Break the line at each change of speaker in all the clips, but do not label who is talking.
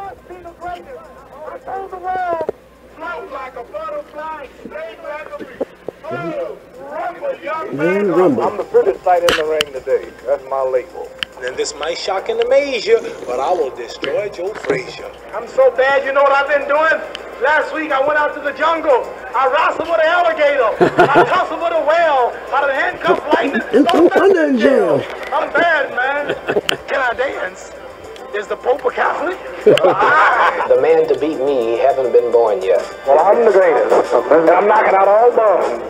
must be the greatest. I told the world, float like a butterfly, stay like a bee. Oh, rumble, young mm,
man. Rumble.
I'm the prettiest sight in the ring today. That's my label.
And this might shock and amaze you, but I will destroy Joe Frazier.
I'm so bad, you know what I've been doing? Last week I went out to the jungle. I wrestled with an alligator. I tussled with a whale. I done handcuffed lightning.
And put Thunder in jail.
I'm bad, man. Can I dance? Is the Pope a Catholic?
The man to beat me haven't been born yet.
Well, I'm the greatest. And I'm knocking out all bums.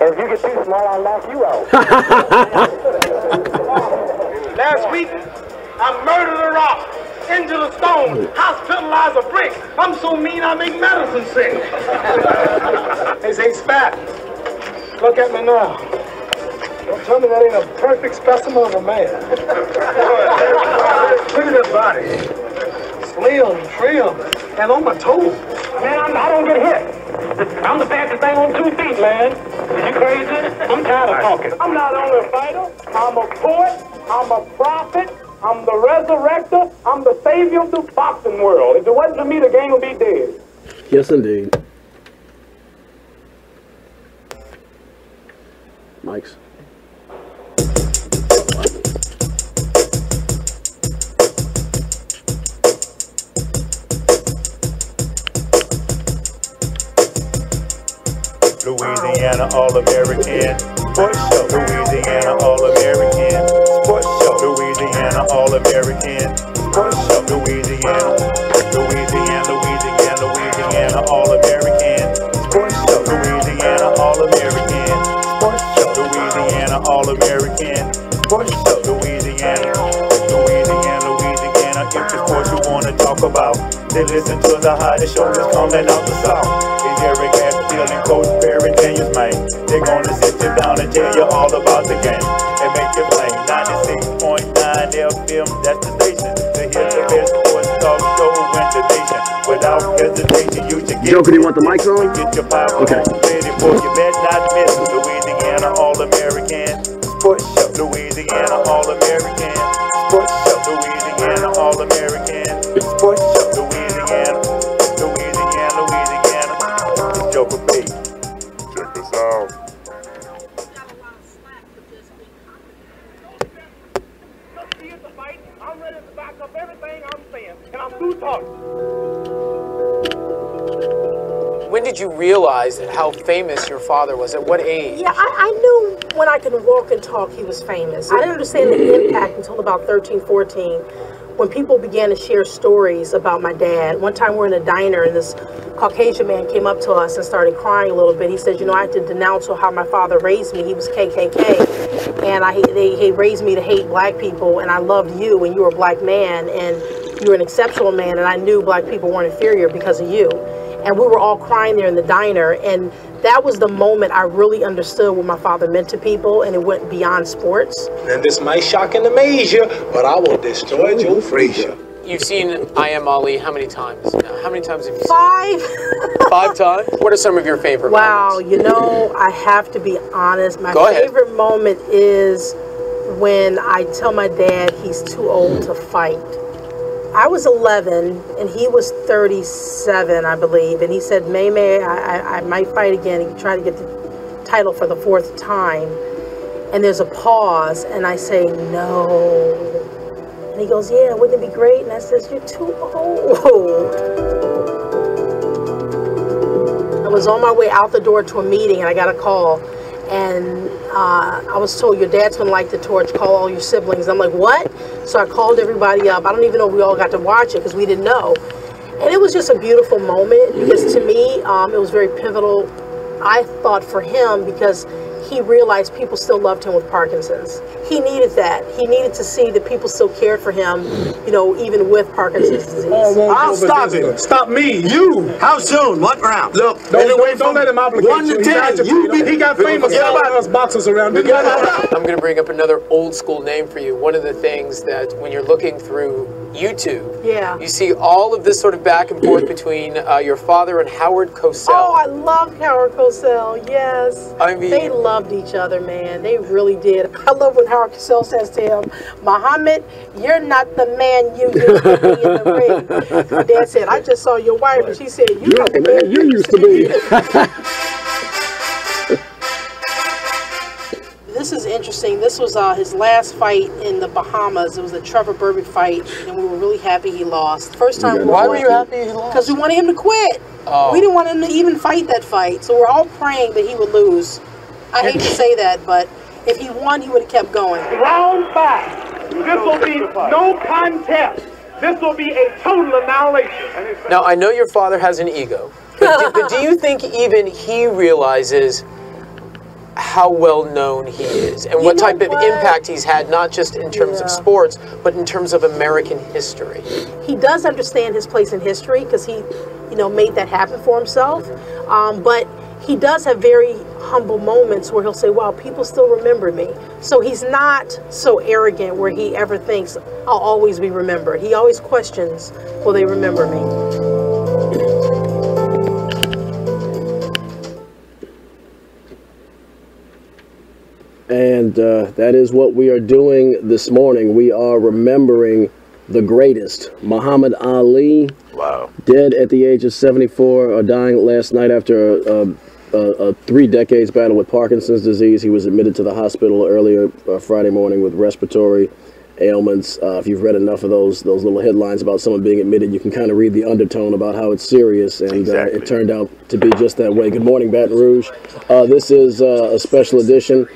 And if you get too small, I'll knock you out.
Last week I murdered a rock. Injured a stone, hospitalized a brick. I'm so mean I make medicine sick. they say spat. Look at me now. Don't tell me that ain't a perfect specimen of a man. Look at this body. Slim, trim, and on my toes. Man, I'm, I don't get hit. I'm the fastest thing on two feet, man. Is you crazy? I'm tired of talking. I'm not only a fighter, I'm a poet, I'm a prophet, I'm the resurrector, I'm the savior of the boxing world. If it wasn't for me, the game would be dead.
Yes, indeed. Mike's.
Louisiana All-American Sports Show. Louisiana All-American Sports Show. Louisiana All-American Sports Show. Louisiana, Louisiana, Louisiana, Louisiana All-American Sports Show. Louisiana All-American Sports Show. Louisiana All-American Sports Show. Louisiana, Louisiana, Louisiana. If the sport you wanna talk about, then listen to the hottest show that's coming out the south. It's Eric Hatfield Coach Perry Daniels, man. They're gonna sit you down and tell you all about the game and make you play 96.9 FM. That's the station to hear the best sports talk show in the nation. Without hesitation, you should get
Joker, do you want the mics on?
Get your power
Okay.
ready for you bet not miss Louisiana All-American Sports Show. Louisiana All-American Sports
did you realize how famous your father was? At what age?
Yeah, I, I knew when I could walk and talk, he was famous. I didn't understand the impact until about 13, 14, when people began to share stories about my dad. One time we're in a diner and this Caucasian man came up to us and started crying a little bit. He said, you know, I had to denounce how my father raised me. He was KKK. And I, they, he raised me to hate black people and I loved you and you were a black man and you were an exceptional man and I knew black people weren't inferior because of you and we were all crying there in the diner and that was the moment i really understood what my father meant to people and it went beyond sports
And this might shock and amaze you, but I will destroy Joe Frazier.
You've seen I Am Ali how many times? now? How many times have you seen
five
it? Five times? What are some of your favorite
wow
moments?
you know i have to be honest my
Go ahead.
favorite moment is when i tell my dad he's too old to fight I was 11 and he was 37, I believe. And he said, May May, I, I, might fight again. He tried to get the title for the fourth time. And there's a pause, and I say, No. And he goes, Yeah, wouldn't it be great? And I says, You're too old. I was on my way out the door to a meeting, and I got a call. And uh, I was told your dad's gonna light the torch. Call all your siblings. I'm like, what? So I called everybody up. I don't even know if we all got to watch it because we didn't know. And it was just a beautiful moment because to me, um, it was very pivotal. I thought for him because he realized people still loved him with Parkinson's. He needed that. He needed to see that people still cared for him, you know, even with Parkinson's disease.
I'll stop him. Stop me. You. How soon? What round? Look,
Don't,
anyway
don't, don't let him obligate
one
you.
to
He
ten.
you.
You
he got famous.
Forget
How
about
about boxers around? Didn't
Forget
he?
about
I'm going to bring up another old school name for you. One of the things that when you're looking through YouTube,
Yeah.
you see all of this sort of back and forth between uh, your father and Howard Cosell.
Oh, I love Howard Cosell. Yes.
I mean-
they loved each other, man. They really did. I love when Howard Cosell says to him, Muhammad, you're not the man you used to be in the ring. My dad said, I just saw your wife, and she said, You're
You're
not the
the man you used to be.
This is interesting. This was uh, his last fight in the Bahamas. It was a Trevor Berbick fight, and we were really happy he lost. First time.
Why were you happy he lost?
Because we wanted him to quit.
Oh.
We didn't want him to even fight that fight, so we're all praying that he would lose. I hate to say that, but if he won, he would have kept going.
Round five. This will be no contest. This will be a total annihilation.
Now, I know your father has an ego, but do, but do you think even he realizes how well known he is and
You
what type of impact he's had, not just in terms
Yeah.
of sports, but in terms of American history?
he does understand his place in history because he, you know, made that happen for himself. Um, but he does have very humble moments where he'll say, "Wow, people still remember me." So he's not so arrogant where he ever thinks I'll always be remembered. He always questions, "Will they remember me?"
And uh, that is what we are doing this morning. We are remembering the greatest, Muhammad Ali,
Wow.
dead at the age of 74, or dying last night after a, a, a three decades battle with Parkinson's disease. He was admitted to the hospital earlier uh, Friday morning with respiratory ailments. Uh, if you've read enough of those those little headlines about someone being admitted, you can kind of read the undertone about how it's serious, and
Exactly.
uh, it turned out to be just that way. Good morning, Baton Rouge. Uh, this is uh, a special edition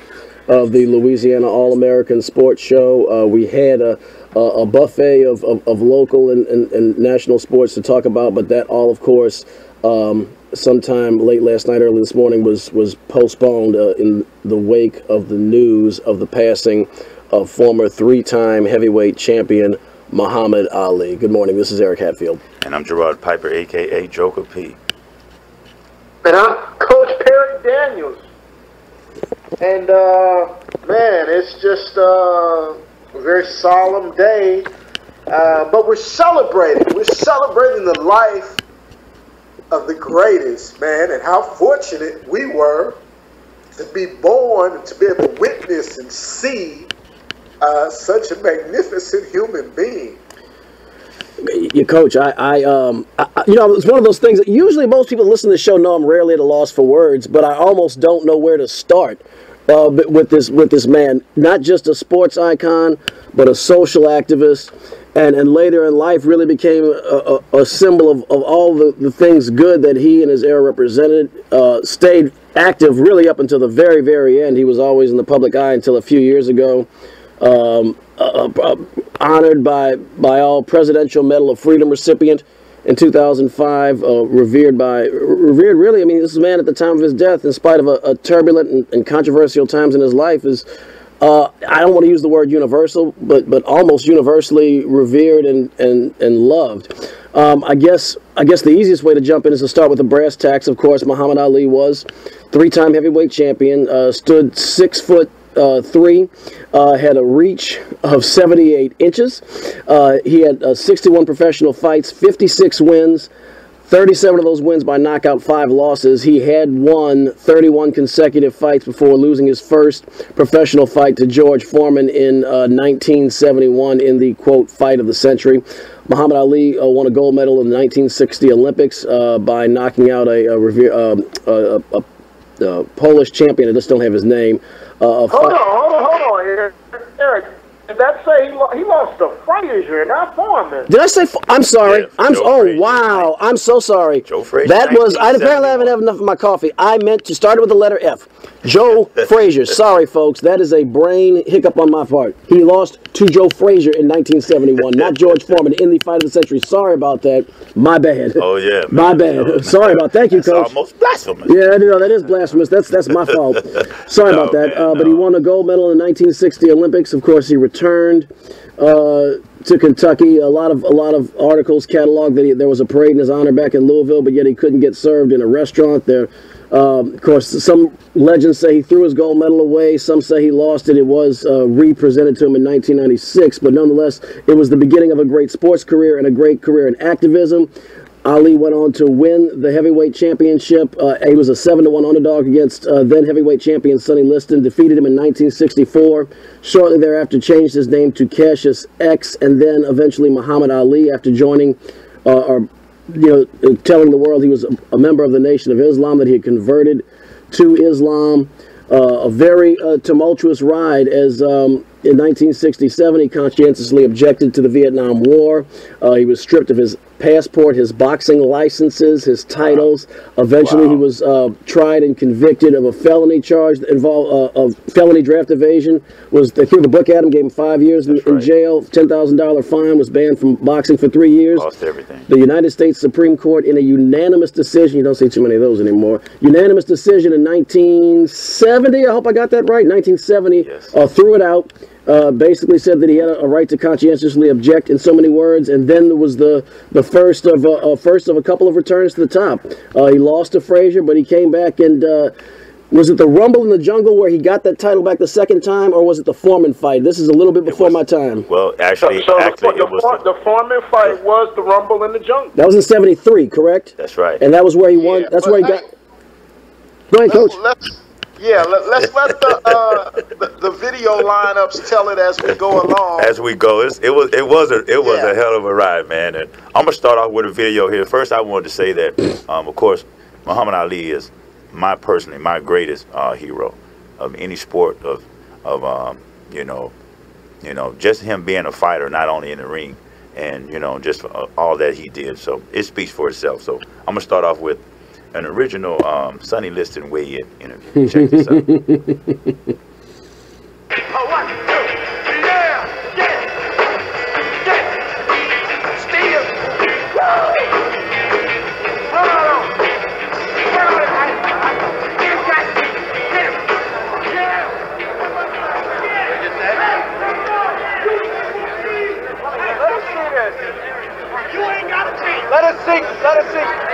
of the Louisiana All American Sports Show. Uh, we had a, a, a buffet of, of, of local and, and, and national sports to talk about, but that all, of course, um, sometime late last night, early this morning, was was postponed uh, in the wake of the news of the passing of former three-time heavyweight champion Muhammad Ali. Good morning. This is Eric Hatfield.
And I'm Gerard Piper, aka Joker P.
And I'm Coach Perry Daniels. And, uh, man, it's just uh, a very solemn day. Uh, but we're celebrating. We're celebrating the life of the greatest, man, and how fortunate we were to be born and to be able to witness and see uh, such a magnificent human being.
You coach, I, I, um, I, you know, it's one of those things that usually most people listen to the show know I'm rarely at a loss for words, but I almost don't know where to start uh, with this with this man. Not just a sports icon, but a social activist, and and later in life really became a, a, a symbol of, of all the, the things good that he and his era represented. Uh, stayed active really up until the very very end. He was always in the public eye until a few years ago um, uh, uh, honored by by all Presidential Medal of Freedom recipient in 2005, uh, revered by revered really. I mean, this man at the time of his death, in spite of a, a turbulent and, and controversial times in his life, is uh, I don't want to use the word universal, but but almost universally revered and and and loved. Um, I guess I guess the easiest way to jump in is to start with the brass tacks. Of course, Muhammad Ali was three-time heavyweight champion, uh, stood six foot uh, three, uh, had a reach of 78 inches. Uh, he had uh, 61 professional fights, 56 wins, 37 of those wins by knockout, five losses. He had won 31 consecutive fights before losing his first professional fight to George Foreman in uh, 1971 in the quote fight of the century. Muhammad Ali uh, won a gold medal in the 1960 Olympics uh, by knocking out a, a, um, a, a, a Polish champion. I just don't have his name. Uh,
Hold on, hold on, hold on, Eric. Eric, did that say he, lo- he lost to Frazier, not Foreman?
Did I say? I'm sorry.
Yeah,
I'm
Joe
oh
Frazier.
wow. I'm so sorry.
Joe Frazier,
That was I apparently haven't had enough of my coffee. I meant to start it with the letter F. Joe Frazier. Sorry, folks. That is a brain hiccup on my part. He lost to Joe Frazier in 1971, not George Foreman in the fight of the century. Sorry about that. My bad.
Oh yeah.
My bad.
No,
Sorry about. Thank you,
That's
coach.
almost blasphemous.
Yeah, I know that is blasphemous. That's that's my fault. Sorry
No,
about that.
man,
uh, but he won a gold medal in the 1960 Olympics. Of course, he returned uh, to Kentucky. A lot of a lot of articles catalog that he, there was a parade in his honor back in Louisville, but yet he couldn't get served in a restaurant there. Um, of course, some legends say he threw his gold medal away. Some say he lost it. It was uh, re-presented to him in 1996, but nonetheless, it was the beginning of a great sports career and a great career in activism. Ali went on to win the heavyweight championship. Uh, he was a seven to one underdog against uh, then heavyweight champion Sonny Liston. Defeated him in 1964. Shortly thereafter, changed his name to Cassius X, and then eventually Muhammad Ali after joining uh, or you know telling the world he was a, a member of the Nation of Islam that he had converted to Islam. Uh, a very uh, tumultuous ride as um, in 1967 he conscientiously objected to the Vietnam War. Uh, he was stripped of his passport, his boxing licenses, his titles. Eventually, he was uh, tried and convicted of a felony charge that involved uh, of felony draft evasion. Was they threw the book at him, gave him five years in, in jail, ten thousand dollar fine, was banned from boxing for three years.
Lost everything.
The United States Supreme Court, in a unanimous decision, you don't see too many of those anymore. Unanimous decision in 1970. I hope I got that right. 1970,
Yes.
uh, threw it out. Uh, basically said that he had a, a right to conscientiously object in so many words, and then there was the the first of uh, uh, first of a couple of returns to the top. Uh, he lost to Frazier, but he came back and. Uh, was it the Rumble in the Jungle where he got that title back the second time, or was it the Foreman fight? This is a little bit before
was-
my time.
Well, actually,
so
actually,
the,
it was.
the, the Foreman fight was the Rumble in the Jungle.
That was in '73, correct?
That's right.
And that was where he won.
Yeah,
That's where he
I-
got. Go ahead, Coach.
Let's, let's yeah, let, let's let the, uh, the the video lineups tell it as we go along.
as we go. It's, it was it was a it was
Yeah.
a hell of a ride, man. And I'm gonna start off with a video here. First, I wanted to say that, um, of course, Muhammad Ali is my personally my greatest uh, hero of any sport of of um, you know you know just him being a fighter, not only in the ring, and you know just uh, all that he did. So it speaks for itself. So I'm gonna start off with an original um, Sonny Liston weigh-in interview. Check this out.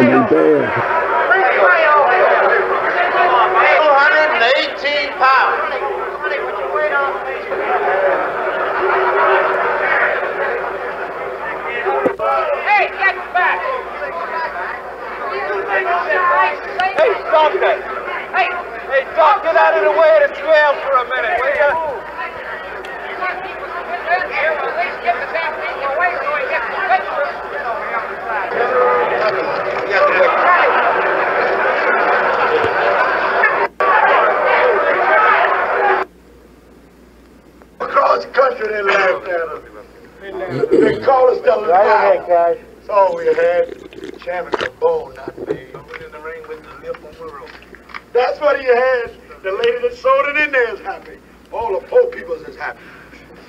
Big ugly bear.
218 pounds.
Hey, get back. Hey, stop that. Hey, hey, Doc, get out of the way of the trail for a minute, will you?
Across the country, they laughed at us. They called us the
Right ahead, guys.
That's all we had. Champion of bowl, not me. Went in the ring with the lip on the rope. That's what he has. The lady that sold it in there is happy. All the poor people is happy.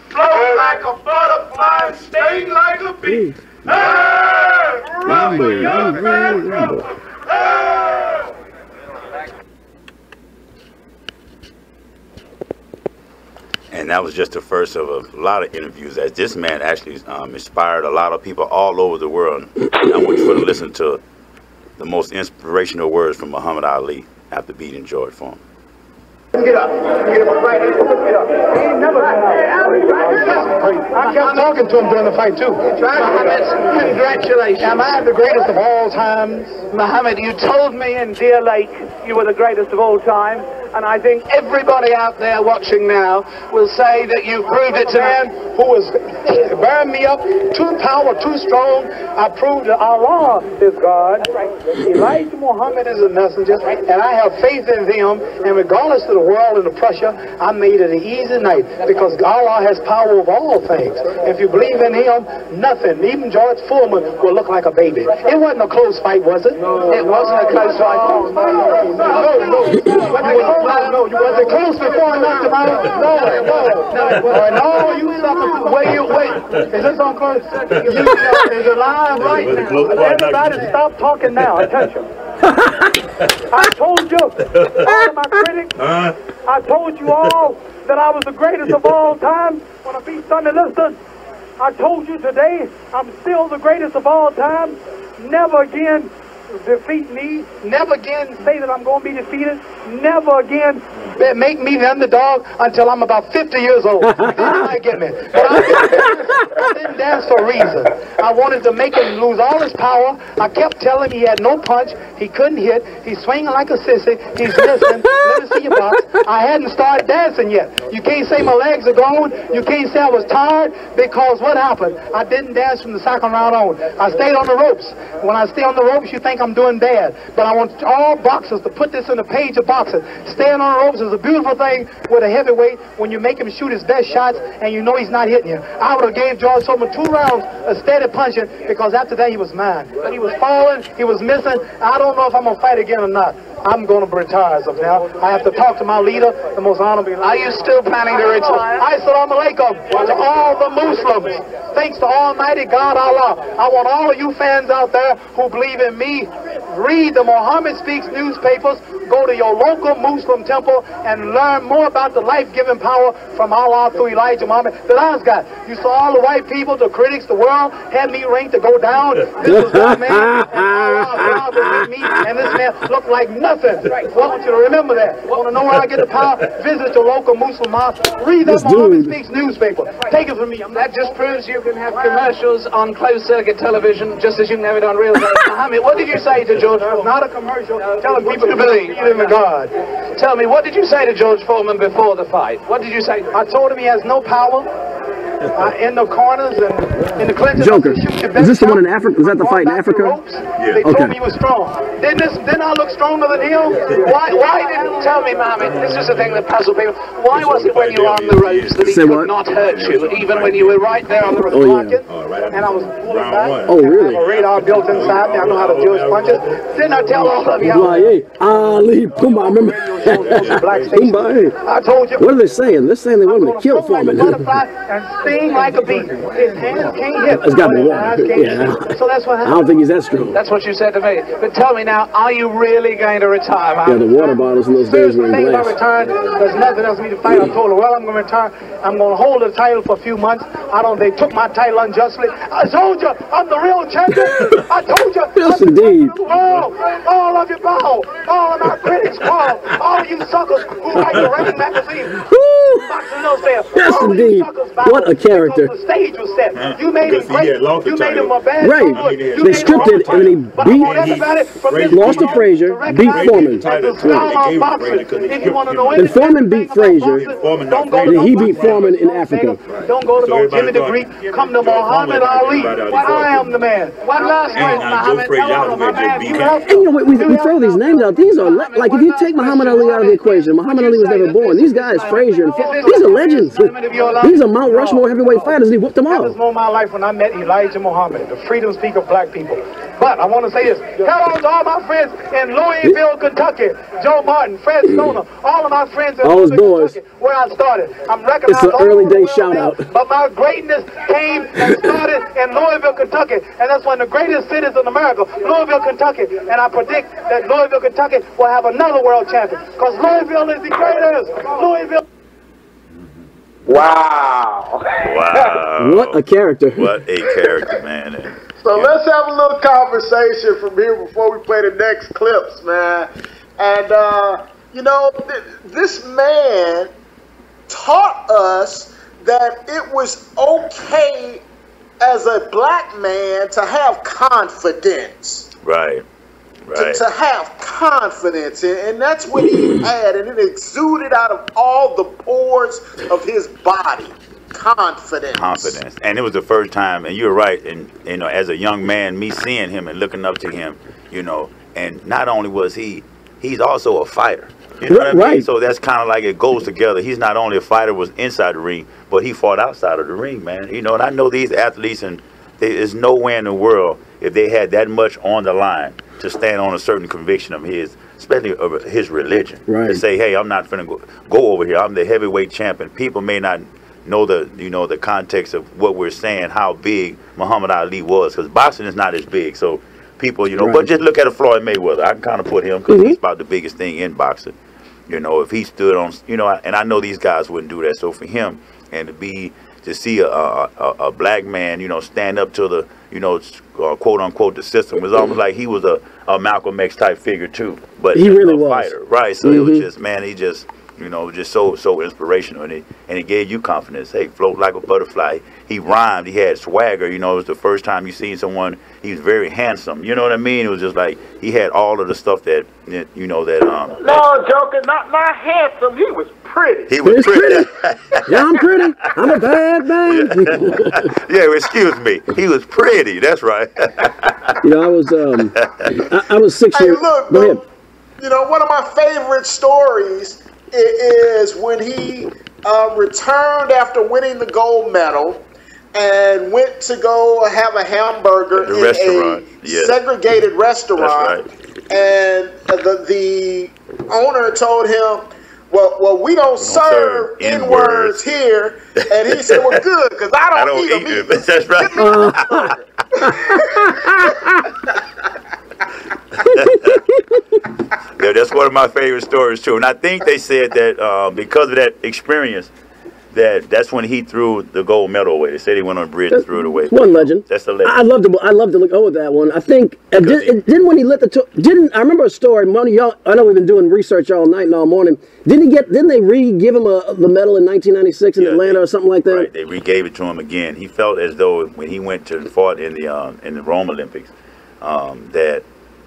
Float like a butterfly sting like a bee. Hey! Rumble, young man, rumble.
That was just the first of a lot of interviews as this man actually um, inspired a lot of people all over the world. I want you to listen to the most inspirational words from Muhammad Ali after beating George Foreman.
Get up. Get up right here. Get up. He never I kept talking to him during the fight, too.
Congratulations.
Am I the greatest of all times?
Muhammad, you told me in Deer Lake you were the greatest of all time. And I think everybody out there watching now will say that you proved it to
man who was bearing me up, too power, too strong. I proved that Allah is God. Elijah Muhammad is a messenger, and I have faith in him. And regardless of the world and the pressure, I made it an easy night because Allah has power of all things. If you believe in him, nothing, even George Foreman, will look like a baby. It wasn't a close fight, was it?
No, It wasn't a close fight.
No, no. No, you wasn't close before I knocked him out. No, no. no. And all you suckers, wait, you wait. Is this on close? You, is it live right now? Everybody stop talking now. Attention. I told you, all my critics, I told you all that I was the greatest of all time when I beat Sonny Liston. I told you today I'm still the greatest of all time. Never again defeat me. Never again say that I'm going to be defeated. Never again make me the underdog until I'm about 50 years old. You get me. But I didn't, I didn't dance for a reason. I wanted to make him lose all his power. I kept telling him he had no punch. He couldn't hit. He's swinging like a sissy. He's missing. Let me see your box. I hadn't started dancing yet. You can't say my legs are gone. You can't say I was tired because what happened? I didn't dance from the second round on. I stayed on the ropes. When I stay on the ropes, you think I'm doing bad. But I want all boxers to put this in the page of boxing. Staying on ropes is a beautiful thing with a heavyweight when you make him shoot his best shots and you know he's not hitting you. I would have gave George Foreman two rounds of steady punching because after that he was mine. But he was falling, he was missing. I don't know if I'm going to fight again or not. I'm going to retire as of now. I have to talk to my leader, the most honorable.
Are you still planning to retire?
Assalamu alaikum to all the Muslims. Thanks to Almighty God Allah. I want all of you fans out there who believe in me, read the Muhammad Speaks newspapers, go to your local Muslim temple and learn more about the life-giving power from Allah through Elijah Muhammad that I've got. You saw all the white people, the critics, the world had me ranked to go down. This was that man, and Allah, God was with me, and this man looked like nothing. I want you to remember that. Want to know where I get the power? Visit your local Muslim mosque. Read the
This
Muhammad
dude.
Speaks newspaper. Take it from me. I'm
That just proves you can have commercials on closed circuit television just as you can have it on real television. Muhammad, what did you say to George
It's
Foreman?
not a commercial telling people to believe in the God.
Tell me, what did you say to George Foreman before the fight? What did you say?
I told him he has no power uh, in the corners and in the clinches.
Joker. Is this the one in. Africa? Was that the fight in
brought back the
Africa?
ropes. They
Okay.
told me he was strong. Didn't, this, didn't I look stronger than him?
Why, why didn't you tell me, Muhammad? This is the thing that puzzled people. Why was it when you were on the ropes that he
Say
could
what?
not hurt you, even when you were right there on the ropes?
Oh, yeah.
Blocking, and I was pulling back.
Oh, really?
I have a radar built inside me. I know how to judge punches. Didn't I tell all of you? how-
Like, hey, Ali Pumba, remember? Pumba, hey.
I told you.
What are they saying? They're saying they want him to kill
Flow like a
Foreman.
butterfly and sting like a bee. His hands can't hit.
It's gotta be water. Yeah.
So that's what happened.
I don't think he's that strong.
That's what you said to me. But tell me now, are you really going to retire,
Yeah, the water bottles in those days were in
Thing about
glass.
retiring, there's nothing else for me to fight. I told her, well, I'm going to retire. I'm going to hold the title for a few months. I don't. They took my title unjustly. I told you, I'm the real champion. I told you.
Yes,
I'm
indeed.
champion the world. All of you bow. All of my critics bow. All you suckers who write the Ring magazine. Boxing knows there.
Yes,
All you
indeed. What a character.
because The stage was set. You made him
Because he had
great.
lost the
You made him a bad
Right.
good. You
They stripped it and then he
But I want
beat-
everybody from this
Lost to Frazier, beat Foreman.
that the
Right.
style
They
of
gave him
boxing,
Frazier 'cause they
If you want to know
stripped him.
And Foreman beat Frazier.
boxing,
Foreman
don't
knocked
go to
And
no
he beat Foreman in Africa.
Don't go to no
everybody
Jimmy the Greek. Come to Muhammad Ali.
right out of
I am the man. One last
And
word,
now Joe
Muhammad.
Frazier
Tell
out
all
of
of my
there just
man,
beat
you
And you know, we, we, we throw these names out. These are like if you take Muhammad Ali out of the equation, Muhammad Ali was never born. These guys, Frazier, and Fo- these are legends. These are Mount Rushmore heavyweight fighters, and he whooped them
That was
all.
more my life when I met Elijah Muhammad, the freedom speaker of black people. But I want to say this. Hello to all my friends in Louisville, Kentucky. Joe Martin, Fred Stoner, all of my friends in
All
Louisville,
boys.
Kentucky, where I started. I'm recognized
It's an
all
early day shout out.
But my greatness came and started in Louisville, Kentucky. And that's one of the greatest cities in America, Louisville, Kentucky. And I predict that Louisville, Kentucky will have another world champion. Because Louisville is the greatest. Louisville.
Wow.
Wow.
What a character.
What a character, man. And,
So let's have a little conversation from here before we play the next clips, man. And, uh, you know, th- this man taught us that it was okay as a black man to have confidence.
right. Right.
to, to have confidence, and, and that's what he had, and it exuded out of all the pores of his body. Confidence.
confidence. And it was the first time, and you're right. And you know, as a young man, me seeing him and looking up to him, you know, and not only was he, he's also a fighter. You know what I mean?
Right.
So that's kind of like it goes together. He's not only a fighter was inside the ring, but he fought outside of the ring, man. You know, and I know these athletes, and there is nowhere in the world if they had that much on the line to stand on a certain conviction of his, especially of his religion.
Right.
To say, hey, I'm not finna go, go over here. I'm the heavyweight champion. People may not know the you know the context of what we're saying, how big Muhammad Ali was, because boxing is not as big. So people, you know,
Right.
but just look at a Floyd Mayweather. I can kind of put him because mm-hmm. he's about the biggest thing in boxing. You know, if he stood on, you know, and I know these guys wouldn't do that. So for him, and to be to see a a, a, black man, you know, stand up to the, you know, uh, quote unquote the system it was almost like he was a, a Malcolm X type figure too. But
He really
a
was.
fighter, right? So it was
Mhm.
just man, he just you know just so so inspirational, and it and it gave you confidence. Hey, float like a butterfly. He rhymed. He had swagger. You know, it was the first time you seen someone. He was very handsome. You know what I mean? It was just like he had all of the stuff that, that you know that um
No, Joker, not not handsome. He was pretty.
he was
He's
pretty.
Yeah, I'm pretty. I'm a bad man.
yeah, excuse me. He was pretty. That's right.
you know, I was um, I, I was six
Hey,
years.
look,
Go ahead.
You know, one of my favorite stories i- is when he uh, returned after winning the gold medal and went to go have a hamburger
The
in
restaurant,
a
yes.
segregated restaurant.
That's
And the, the owner told him, well, well, we don't serve
serve
N
N-words."
words here. And he said, well, good, because I don't,
I don't
eat 'em
eat
either.
it. That's right. yeah, that's one of my favorite stories too. And I think they said that uh, because of that experience, that that's when he threw the gold medal away. They said he went on a bridge and threw it away.
One legend.
That's the legend.
I- love to. I'd love to look over that one. I think uh, did,
he-
it didn't when he lit the to- didn't I remember a story? Money, y'all. I know we've been doing research all night and all morning. Didn't he get? Didn't they re give him a, the medal in 1996 in
Yeah,
Atlanta
they-
or something like that?
Right, they re-gave it to him again. He felt as though when he went to fought in the um, in the Rome Olympics, um, that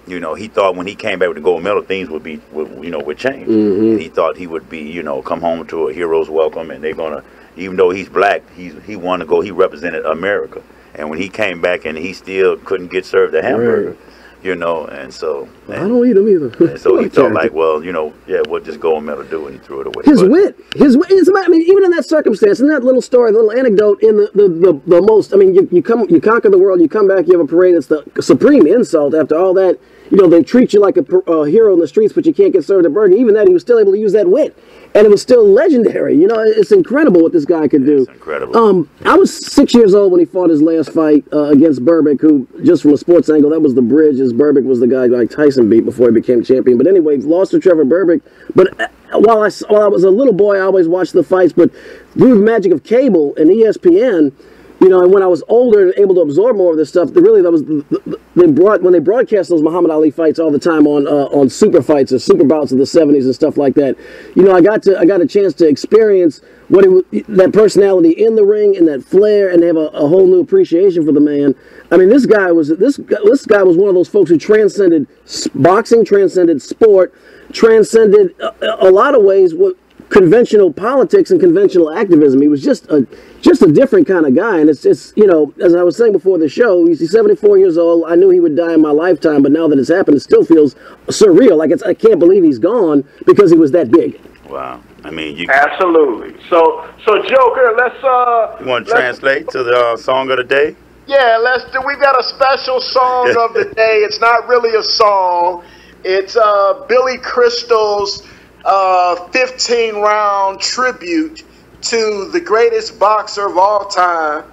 you know he thought when he came back with the gold medal, things would be would, you know would change. Mm-hmm. And he thought he would be you know come home to a hero's welcome, and they're gonna even though he's black, he's he wanted to go. He represented America, and when he came back and he still couldn't get served a hamburger, you know, and so
I don't eat them either.
so he felt like well you know yeah what this gold medal do, and he threw it away.
His
But-
wit, his wit. Is, I mean, even in that circumstance, in that little story, the little anecdote, in the, the, the, the most. I mean, you, you come, you conquer the world, you come back, you have a parade. It's the supreme insult after all that. You know, they treat you like a, hero in the streets, but you can't get served a burger. Even that, he was still able to use that wit, and it was still legendary. You know, it's incredible what this guy could do.
It's incredible.
Um, I was six years old when he fought his last fight uh, against Berbick, who, just from a sports angle, that was the bridge. As Berbick was the guy like Tyson beat before he became champion. But anyway, lost to Trevor Berbick. But uh, while I while I was a little boy, I always watched the fights. But through the magic of cable and ESPN, you know, and when I was older and able to absorb more of this stuff, really that was the, the, they brought when they broadcast those Muhammad Ali fights all the time on uh, on super fights or super bouts of the '70s and stuff like that. You know, I got to I got a chance to experience what it was, that personality in the ring and that flair, and have a, a whole new appreciation for the man. I mean, this guy was this this guy was one of those folks who transcended boxing, transcended sport, transcended a, a lot of ways what conventional politics and conventional activism. He was just a just a different kind of guy, and it's it's you know as I was saying before the show, he's 74 years old. I knew he would die in my lifetime, but now that it's happened, it still feels surreal. Like it's I can't believe he's gone because he was that big.
Wow. I mean, you,
Absolutely. So, so Joker, let's uh,
you want to translate to the uh, song of the day?
Yeah, let's do. We got a special song of the day. It's not really a song. It's uh, Billy Crystal's uh, 15 round tribute to the greatest boxer of all time,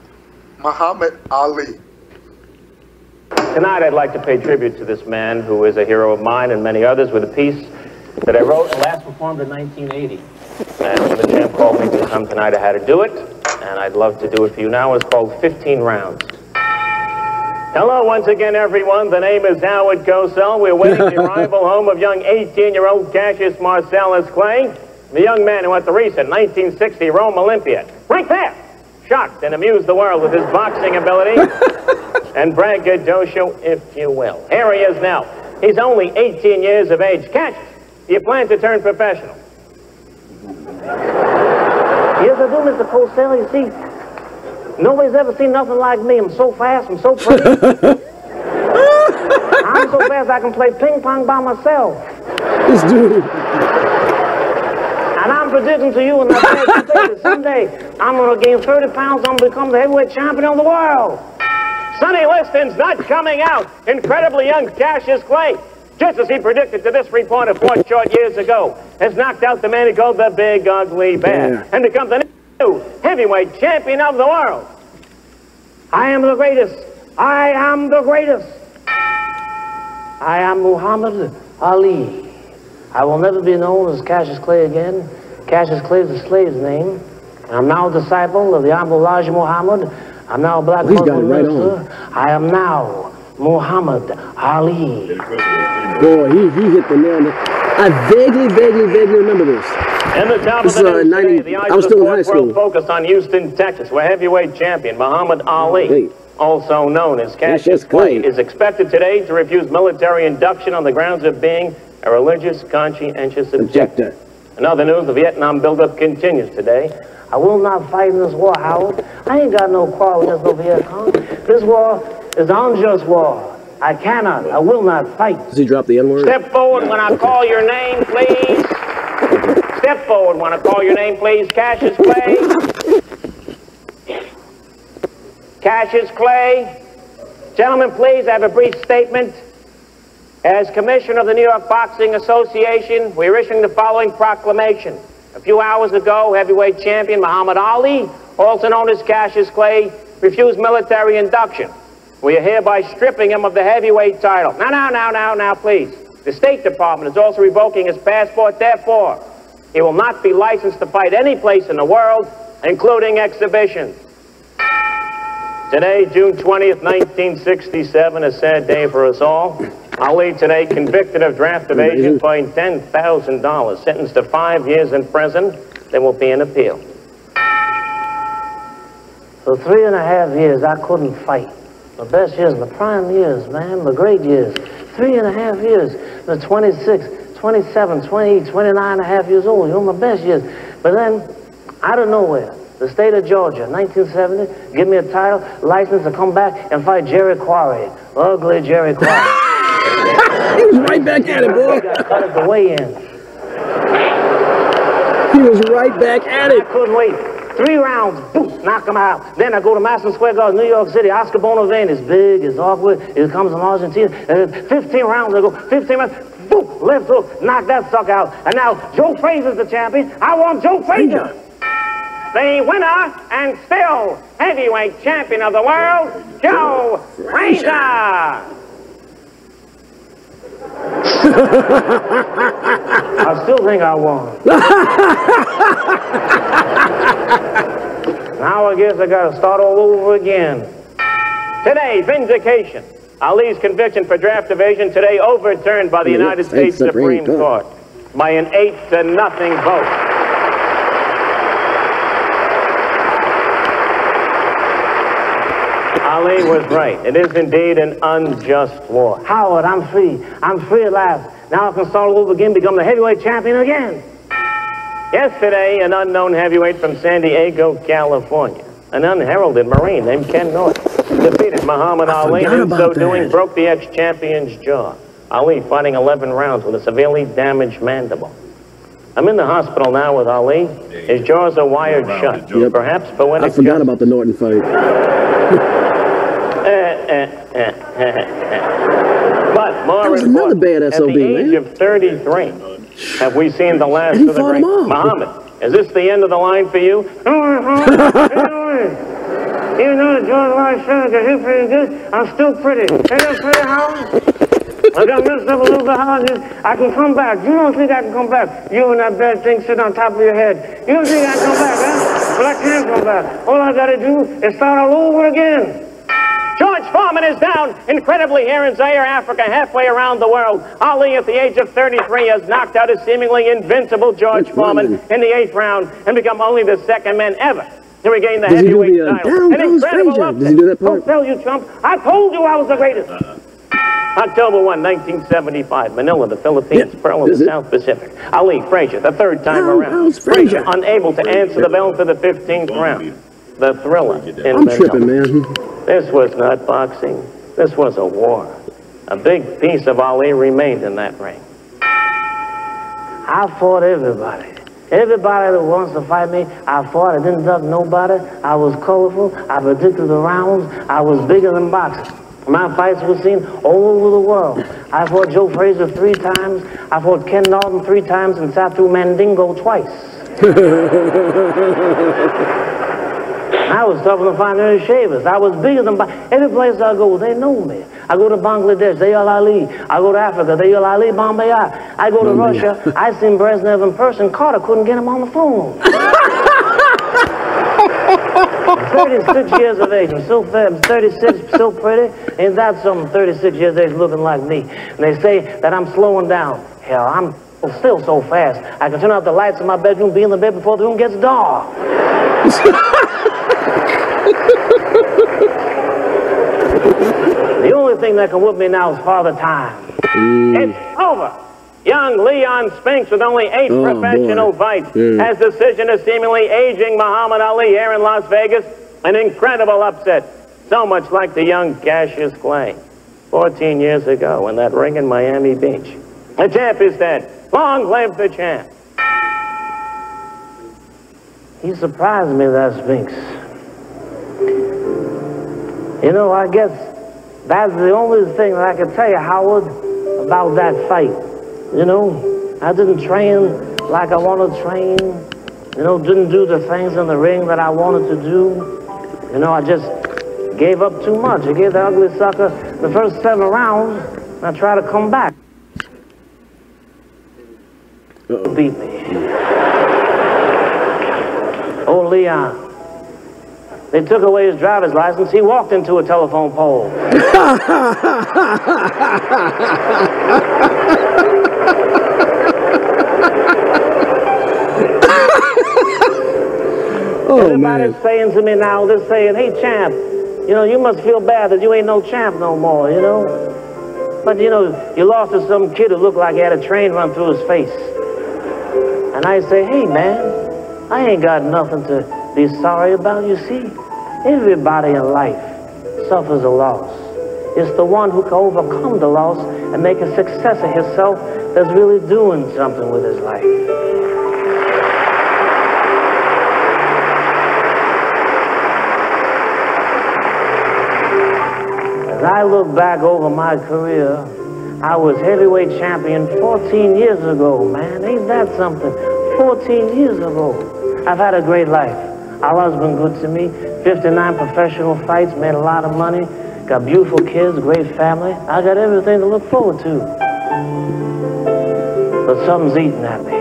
Muhammad Ali.
Tonight, I'd like to pay tribute to this man who is a hero of mine and many others with a piece that I wrote and last performed in 1980. And when the champ called me to come tonight, I had to do it, and I'd love to do it for you now. It's called 15 Rounds. Hello, once again, everyone. The name is Howard Cosell. We're waiting the arrival home of young 18-year-old Cassius Marcellus Clay, the young man who at the recent 1960 Rome Olympiad, right there, shocked and amused the world with his boxing ability and braggadocio, if you will. Here he is now. He's only 18 years of age. Cassius, do you plan to turn professional?
Yes, I do, Mr. Cosell. You see, nobody's ever seen nothing like me. I'm so fast. I'm so pretty. I'm so fast I can play ping pong by myself.
This dude.
And I'm predicting to you in that that someday I'm going to gain 30 pounds. I'm going to become the heavyweight champion of the world.
Sonny Liston's not coming out. Incredibly young Cassius Clay, just as he predicted to this three-pointer four short years ago, has knocked out the man he called the Big Ugly Bear
Yeah.
and becomes the heavyweight champion of the world.
I am the greatest. I am the greatest. I am Muhammad Ali. I will never be known as Cassius Clay again. Cassius Clay is a slave's name. I'm now a disciple of the Honorable Elijah Muhammad. I'm now a black
He's got it
Muslim
right
minister. I am now Muhammad Ali.
Boy, he, he hit the nail. on the- I vaguely, vaguely, vaguely remember this.
In the top
This
of the
is, uh, 90
today, the eyes
I was
of the
still in high
sports world
school.
focused on Houston, Texas, where heavyweight champion Muhammad Ali,
Hey.
also known as Cassius
Cassius
Clay,
Clay.
is expected today to refuse military induction on the grounds of being a religious conscientious objector.
Objector.
In other news, the Vietnam buildup continues today.
I will not fight in this war, Howard. I ain't got no quarrel against no Viet Cong. This war is unjust war. I cannot, I will not fight.
Does he drop the N word?
Step forward when I call your name, please. Step forward when I call your name, please. Cassius Clay. Cassius Clay. Gentlemen, please, I have a brief statement. As Commissioner of the New York Boxing Association, we're issuing the following proclamation. A few hours ago, heavyweight champion Muhammad Ali, also known as Cassius Clay, refused military induction. We are hereby stripping him of the heavyweight title. Now, now, now, now, now, please. The State Department is also revoking his passport. Therefore, he will not be licensed to fight any place in the world, including exhibitions. Today, June 20th, 1967, a sad day for us all. Ali today convicted of draft evasion, fined $10,000, sentenced to five years in prison. There will be an appeal.
For three and a half years, I couldn't fight. The best years, the prime years, man, the great years. Three and a half years, the 26, 27, 28, 29 and a half years old. You know, my best years. But then, out of nowhere, the state of Georgia, 1970, give me a title, license to come back and fight Jerry Quarry. Ugly Jerry Quarry.
He was right back at it, boy.
got cut at the weigh-in.
He was right back at it.
I couldn't wait. Three rounds, boom, knock him out. Then I go to Madison Square Garden, New York City. Oscar Bonavena is big, is awkward. He comes from Argentina. And 15 rounds, I go, 15 rounds, boom, left hook, knock that sucker out. And now Joe Frazier's the champion. I want Joe Frazier.
The winner and still heavyweight champion of the world, Joe Frazier.
I still think I won. now I guess I gotta start all over again.
Today, vindication. Ali's conviction for draft evasion today overturned by the
Yeah,
United
States
States
Supreme
Supreme
Court.
Court by an eight to nothing vote. Ali was right. It is indeed an unjust war.
Howard, I'm free. I'm free at last. Now I can start all over again, become the heavyweight champion again.
Yesterday, an unknown heavyweight from San Diego, California, an unheralded Marine named Ken Norton, defeated Muhammad Ali and in so
about
doing
that.
broke the ex-champion's jaw. Ali fighting 11 rounds with a severely damaged mandible. I'm in the hospital now with Ali. His jaws are wired shut.
Yep.
Perhaps poetic
I forgot about the Norton fight.
Eh, eh, eh, but more
That was another
important,
bad
at
SOB,
the age
man.
of 33, have we seen the last
And he
of the great. Muhammad? Is this the end of the line for you?
Even though the George Washington because you're pretty good, I'm still pretty. Ain't that pretty, Howard? I got messed up a little bit, Howard. I can come back. You don't think I can come back? You and that bad thing sitting on top of your head. You don't think I can come back, huh? Well, I can come back. All I gotta do is start all over again.
George Foreman is down incredibly here in Zaire, Africa, halfway around the world. Ali, at the age of 33, has knocked out a seemingly invincible George Foreman. in the eighth round and become only the second man ever to regain the
Does he do
heavyweight
the, uh,
title.
down
An
goes
incredible
Frazier?
upset.
Does he do that
Don't tell you, chump. I told you I was the greatest.
October 1, 1975, Manila, the Philippines, Pearl of the
it?
South Pacific. Ali Frazier, the third time
How-
around.
how's Frazier?
unable to answer the bell for the 15th round. The thriller in
I'm
Manila.
tripping, man.
This was not boxing. This was a war. A big piece of Ali remained in that ring.
I fought everybody. Everybody that wants to fight me, I fought. I didn't duck nobody. I was colorful. I predicted the rounds. I was bigger than boxing. My fights were seen all over the world. I fought Joe Frazier three times. I fought Ken Norton three times and sat through Mandingo twice. I was tougher than five Earnie Shavers. I was bigger than... Every place I go, they know me. I go to Bangladesh, they are Ali. I go to Africa, they are Ali bomaye. I go to Russia, I seen Brezhnev in person. Carter couldn't get him on the phone. 36 years of age. I'm so fat. I'm 36, so pretty. Ain't that something? 36 years of age looking like me. And they say that I'm slowing down. Hell, I'm still so fast. I can turn out the lights in my bedroom, be in the bed before the room gets dark. The only thing that can whip me now is father time. Mm. It's over. Young Leon Spinks, with only eight
Oh,
professional
boy.
fights,
Yeah.
has decision of seemingly aging Muhammad Ali here in Las Vegas. An incredible upset. So much like the young Cassius Clay 14 years ago in that ring in Miami Beach. The champ is dead. Long live the champ. He surprised me, that Spinks. You know, I guess that's the only thing that I can tell you, Howard, about that fight. You know, I didn't train like I wanted to train. You know, didn't do the things in the ring that I wanted to do. You know, I just gave up too much. I gave the ugly sucker the first seven rounds, and I tried to come back. Beat me. Oh, Leon. They took away his driver's license. He walked into a telephone pole.
Oh,
Everybody's
man.
saying to me now, they're saying, hey, champ, you know, you must feel bad that you ain't no champ no more, you know? But, you know, you lost to some kid who looked like he had a train run through his face. And I say, hey, man, I ain't got nothing to be sorry about. You see, everybody in life suffers a loss. It's the one who can overcome the loss and make a success of himself that's really doing something with his life. As I look back over my career, I was heavyweight champion 14 years ago, man. Ain't that something? 14 years ago. I've had a great life. Allah's been good to me. 59 professional fights, made a lot of money, got beautiful kids, great family. I got everything to look forward to. But something's eating at me.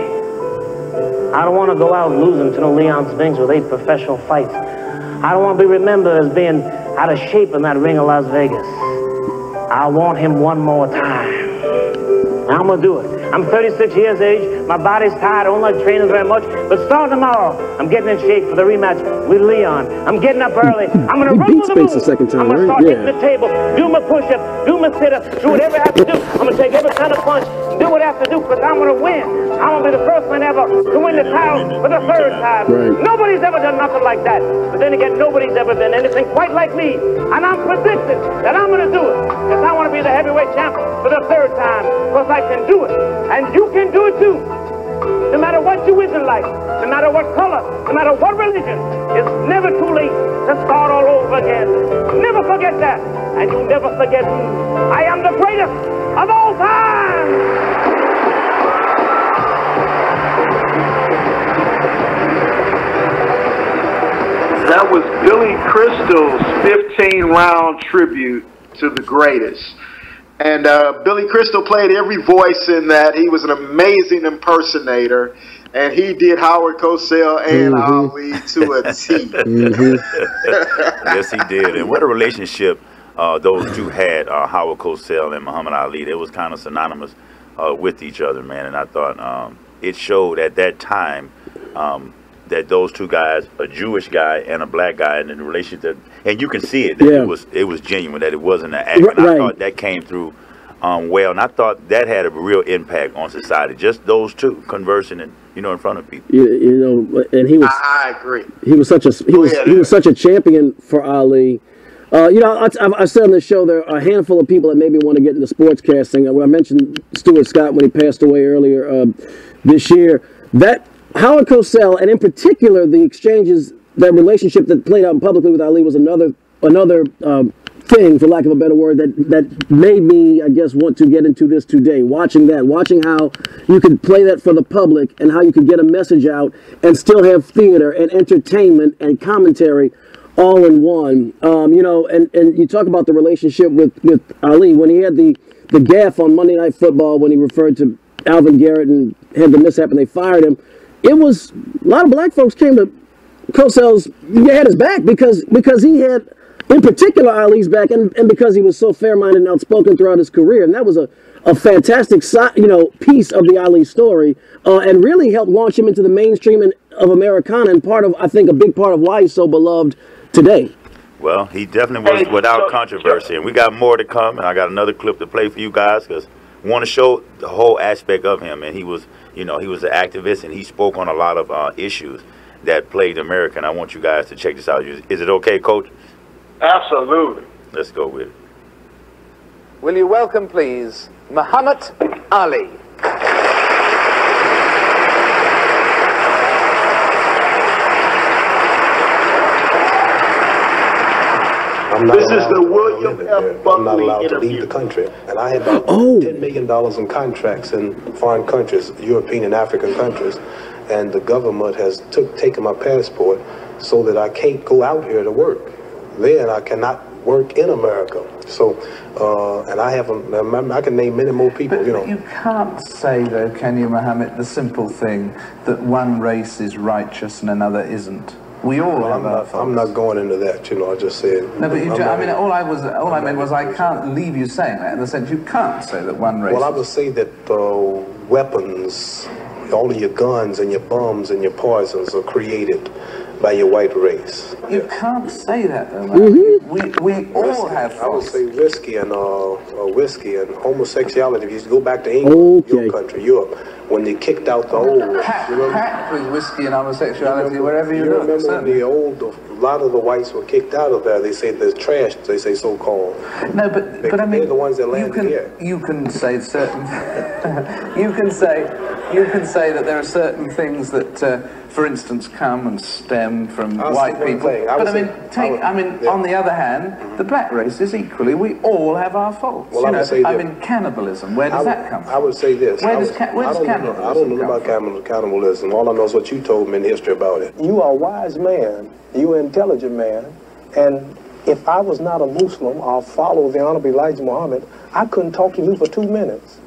I don't want to go out losing to no Leon Spinks with eight professional fights. I don't want to be remembered as being out of shape in that ring of Las Vegas. I want him one more time. I'm gonna do it. I'm 36 years of age. My body's tired. I don't like training very much. But starting tomorrow, I'm getting in shape for the rematch with Leon. I'm getting up early. I'm gonna run
beat
with the
Spinks
moves.
the second time,
I'm gonna
right?
start
Yeah.
hitting the table, do my push-up, do my sit-up, do whatever I have to do. I'm gonna take every kind of punch, do what I have to do, because I'm gonna win. I'm gonna be the first man ever to win the title for the third time.
Right.
Nobody's ever done nothing like that. But then again, nobody's ever done anything quite like me. And I'm predicting that I'm gonna do it. Because I want to be the heavyweight champ for the third time. Because I can do it. And you can do it too. No matter what you is in life, no matter what color, no matter what religion, it's never too late to start all over again. Never forget that. And you'll never forget me. I am the greatest of all time.
That was Billy Crystal's 15 round tribute to the greatest. And uh, Billy Crystal played every voice in that. He was an amazing impersonator. And he did Howard Cosell and Ali to a T.
yes, he did. And what a relationship uh, those two had, uh, Howard Cosell and Muhammad Ali. They was kind of synonymous uh, with each other, man. And I thought um, it showed at that time um, that those two guys, a Jewish guy and a black guy, and the relationship, and you can see it. That
Yeah.
It was it was genuine. That it wasn't an act.
Right,
and I thought that came through um, well, and I thought that had a real impact on society. Just those two conversing and you know in front of people.
You, you know, and he was
I, I agree.
he was such a he was
ahead,
he was such a champion for Ali. Uh, you know, I, I've, I've said on the show there are a handful of people that maybe want to get into sportscasting. Uh, I mentioned Stuart Scott when he passed away earlier uh, this year. That Howard Cosell, and in particular the exchanges, that relationship that played out publicly with Ali was another another um, thing, for lack of a better word, that that made me, I guess, want to get into this today. Watching that, watching how you could play that for the public, and how you could get a message out, and still have theater and entertainment and commentary all in one. Um, you know, and, and you talk about the relationship with, with Ali when he had the the gaff on Monday Night Football when he referred to Alvin Garrett and had the mishap and they fired him. It was a lot of black folks came to Cosell's had his back because because he had in particular Ali's back and, and because he was so fair-minded and outspoken throughout his career and that was a, a fantastic you know piece of the Ali story uh, and really helped launch him into the mainstream and, of Americana and part of I think a big part of why he's so beloved today.
Well, he definitely was without controversy, and we got more to come. And I got another clip to play for you guys because want to show the whole aspect of him. And he was, you know, he was an activist, and he spoke on a lot of uh, issues that plagued America. And I want you guys to check this out. Is it okay, Coach?
Absolutely.
Let's go with it.
Will you welcome, please, Muhammad Ali?
This is the
to
William
live
F.
there. I'm not
Buckley
allowed to leave the country. And I had about
Oh.
$10 million in contracts in foreign countries, European and African countries. And the government has took, taken my passport so that I can't go out here to work. Then I cannot work in America. So, uh, and I have, a, I can name many more people,
But
you know.
you can't say, though, can you, Mohammed, the simple thing that one race is righteous and another isn't. We all
Well,
have
I'm not. I'm not going into that, you know, I just said.
No, but you,
I'm
ju- I
not-
mean, all I was, all I meant was, I can't leave you saying that in the sense you can't say that one race.
Well, I would say that uh, weapons, all of your guns and your bombs and your poisons are created by your white race.
You can't say that, though, man. We, we all have
I would say whiskey and uh, uh, whiskey and homosexuality. If you go back to England, your country, Europe, when they kicked out the old,
Packed,
you remember,
with whiskey and homosexuality wherever you,
you
look.
remember when the old, a lot of the whites were kicked out of there. They say there's trash. They say so-called.
No, but
They-
but I mean,
they're the ones that
you
landed
can
here.
you can say certain you can say you can say that there are certain things that, uh, for instance, come and stem from
I'll
white people.
I
But I mean, take
I would-
I mean,
yeah.
on the other hand, the black race is equally. We all have our faults.
Well,
you
I
know,
would say
I mean, cannibalism. Where
I
does
would-
that come from?
I would say this.
Where does ca- where does
don't know- I don't know about cannibal- cannibalism. All I know is what you told me in history about it.
You are a wise man. You are an intelligent man. And if I was not a Muslim or follow the Honorable Elijah Muhammad, I couldn't talk to you for two minutes.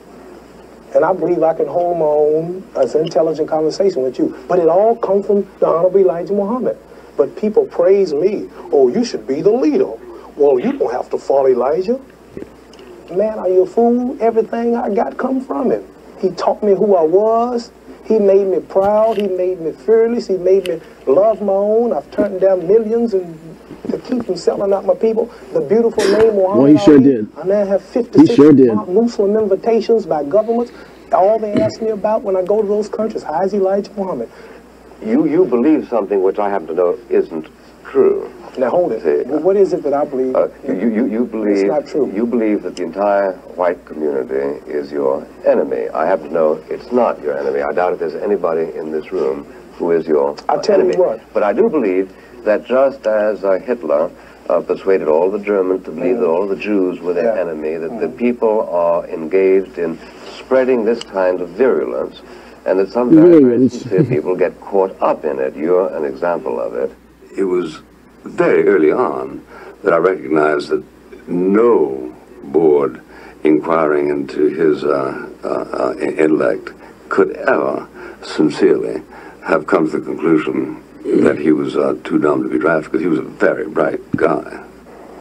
And I believe I can hold my own as intelligent conversation with you. But it all comes from the Honorable Elijah Muhammad. But people praise me. Oh, you should be the leader. Well, you don't have to follow Elijah. Man, are you a fool? Everything I got come from him. He taught me who I was. He made me proud. He made me fearless. He made me love my own. I've turned down millions and to keep from selling out my people. The beautiful name Muhammad
Well, he sure
Ali.
did.
I now have 56
He sure did.
Muslim invitations by governments. All they ask me about when I go to those countries, how is Elijah Muhammad?
You you believe something which I happen to know isn't true.
Now hold it. Well, what is it that I believe?
Uh, you, you, you believe
It's not true.
you believe that the entire white community is your enemy. I happen to know it's not your enemy. I doubt if there's anybody in this room who is your
I tell you what.
But I do believe that just as uh, Hitler uh, persuaded all the Germans to believe that all the Jews were their enemy, that the people are engaged in spreading this kind of virulence, and that some very, very sincere people get caught up in it. You're an example of it.
It was very early on that I recognized that no board inquiring into his uh, uh, uh, intellect could ever sincerely have come to the conclusion that he was uh, too dumb to be drafted because he was a very bright guy.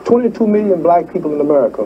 22 million black people in America.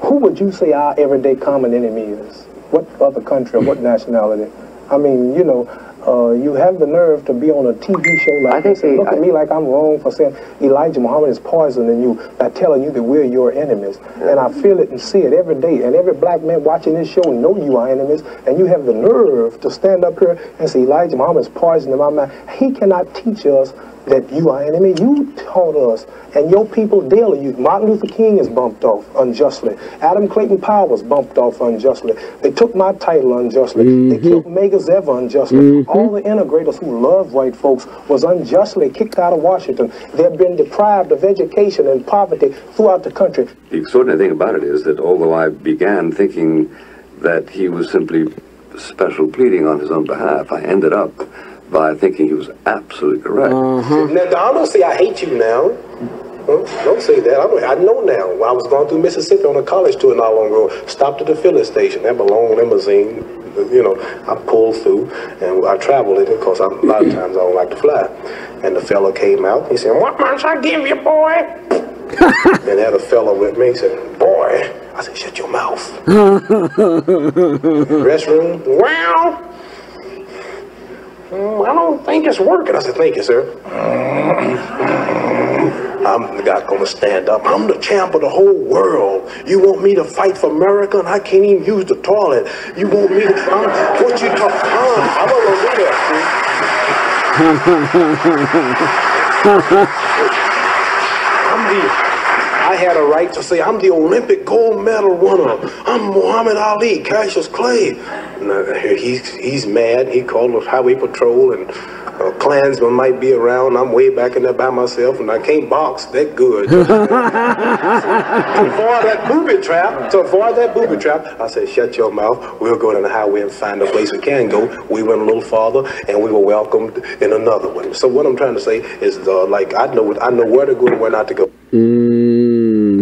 Who would you say our everyday common enemy is? What other country or what nationality? I mean, you know, Uh, you have the nerve to be on a TV show like this and look at me like I'm wrong for saying Elijah Muhammad is poisoning you by telling you that we're your enemies. And I feel it and see it every day. And every black man watching this show know you are enemies. And you have the nerve to stand up here and say Elijah Muhammad is poisoning my mind. He cannot teach us that you are enemy. You taught us, and your people daily. You, Martin Luther King is bumped off unjustly. Adam Clayton Powers bumped off unjustly. They took my title unjustly. They mm-hmm. killed Medgar Evers unjustly. Mm-hmm. All the integrators who love white folks was unjustly kicked out of Washington. They've been deprived of education and poverty throughout the country.
The extraordinary thing about it is that although I began thinking that he was simply special pleading on his own behalf, I ended up by thinking he was absolutely correct. Mm-hmm.
Now, I don't say I hate you now. Huh? Don't say that. I, I know now. When I was going through Mississippi on a college tour not long ago, stopped at the filling station. They have a long limousine. You know, I pulled through and I traveled it because a lot of times I don't like to fly. And the fella came out. He said, "What must I give you, boy?" and had a fella with me. He said, "Boy." I said, "Shut your mouth." Restroom. Well. "Mm, I don't think it's working. I said, thank you, sir. I'm the guy gonna stand up. I'm the champ of the whole world. You want me to fight for America and I can't even use the toilet. You want me to I'm, what you talk I'm, I'm gonna do that, I'm the I had a right to say I'm the Olympic gold medal winner. I'm Muhammad Ali, Cassius Clay. Now, he's he's mad. He called the highway patrol and uh, Klansmen might be around. I'm way back in there by myself and I can't box that good. to avoid that booby trap, to avoid that booby trap, I said, shut your mouth. We'll go down the highway and find a place we can go. We went a little farther and we were welcomed in another one. So what I'm trying to say is, uh, like, I know I know where to go and where not to go.
Mm,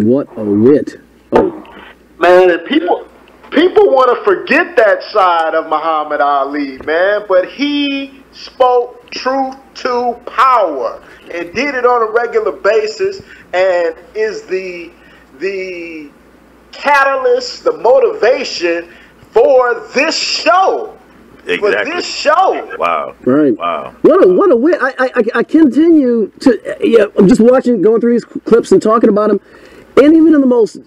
what a wit. Oh.
Man, and people people want to forget that side of Muhammad Ali, man, but he spoke truth to power and did it on a regular basis and is the the catalyst, the motivation for this show.
Exactly.
For this show.
Wow.
Right.
Wow.
What a what a wit! I, I I- I continue to yeah. I'm just watching, going through these clips and talking about him, and even in the most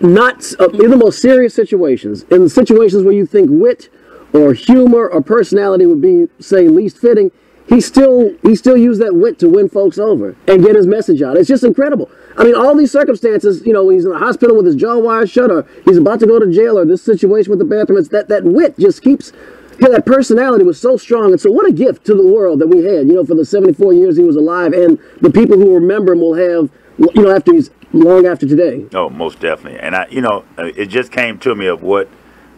not uh, in the most serious situations, in situations where you think wit or humor or personality would be say least fitting, he still he still used that wit to win folks over and get his message out. It's just incredible. I mean, all these circumstances, you know, he's in the hospital with his jaw wired shut, or he's about to go to jail, or this situation with the bathroom. It's that that wit just keeps. Yeah, that personality was so strong, and so what a gift to the world that we had. You know, for the 74 years he was alive, and the people who remember him will have, you know, after he's long after today.
Oh, most definitely. And I, you know, uh, it just came to me of what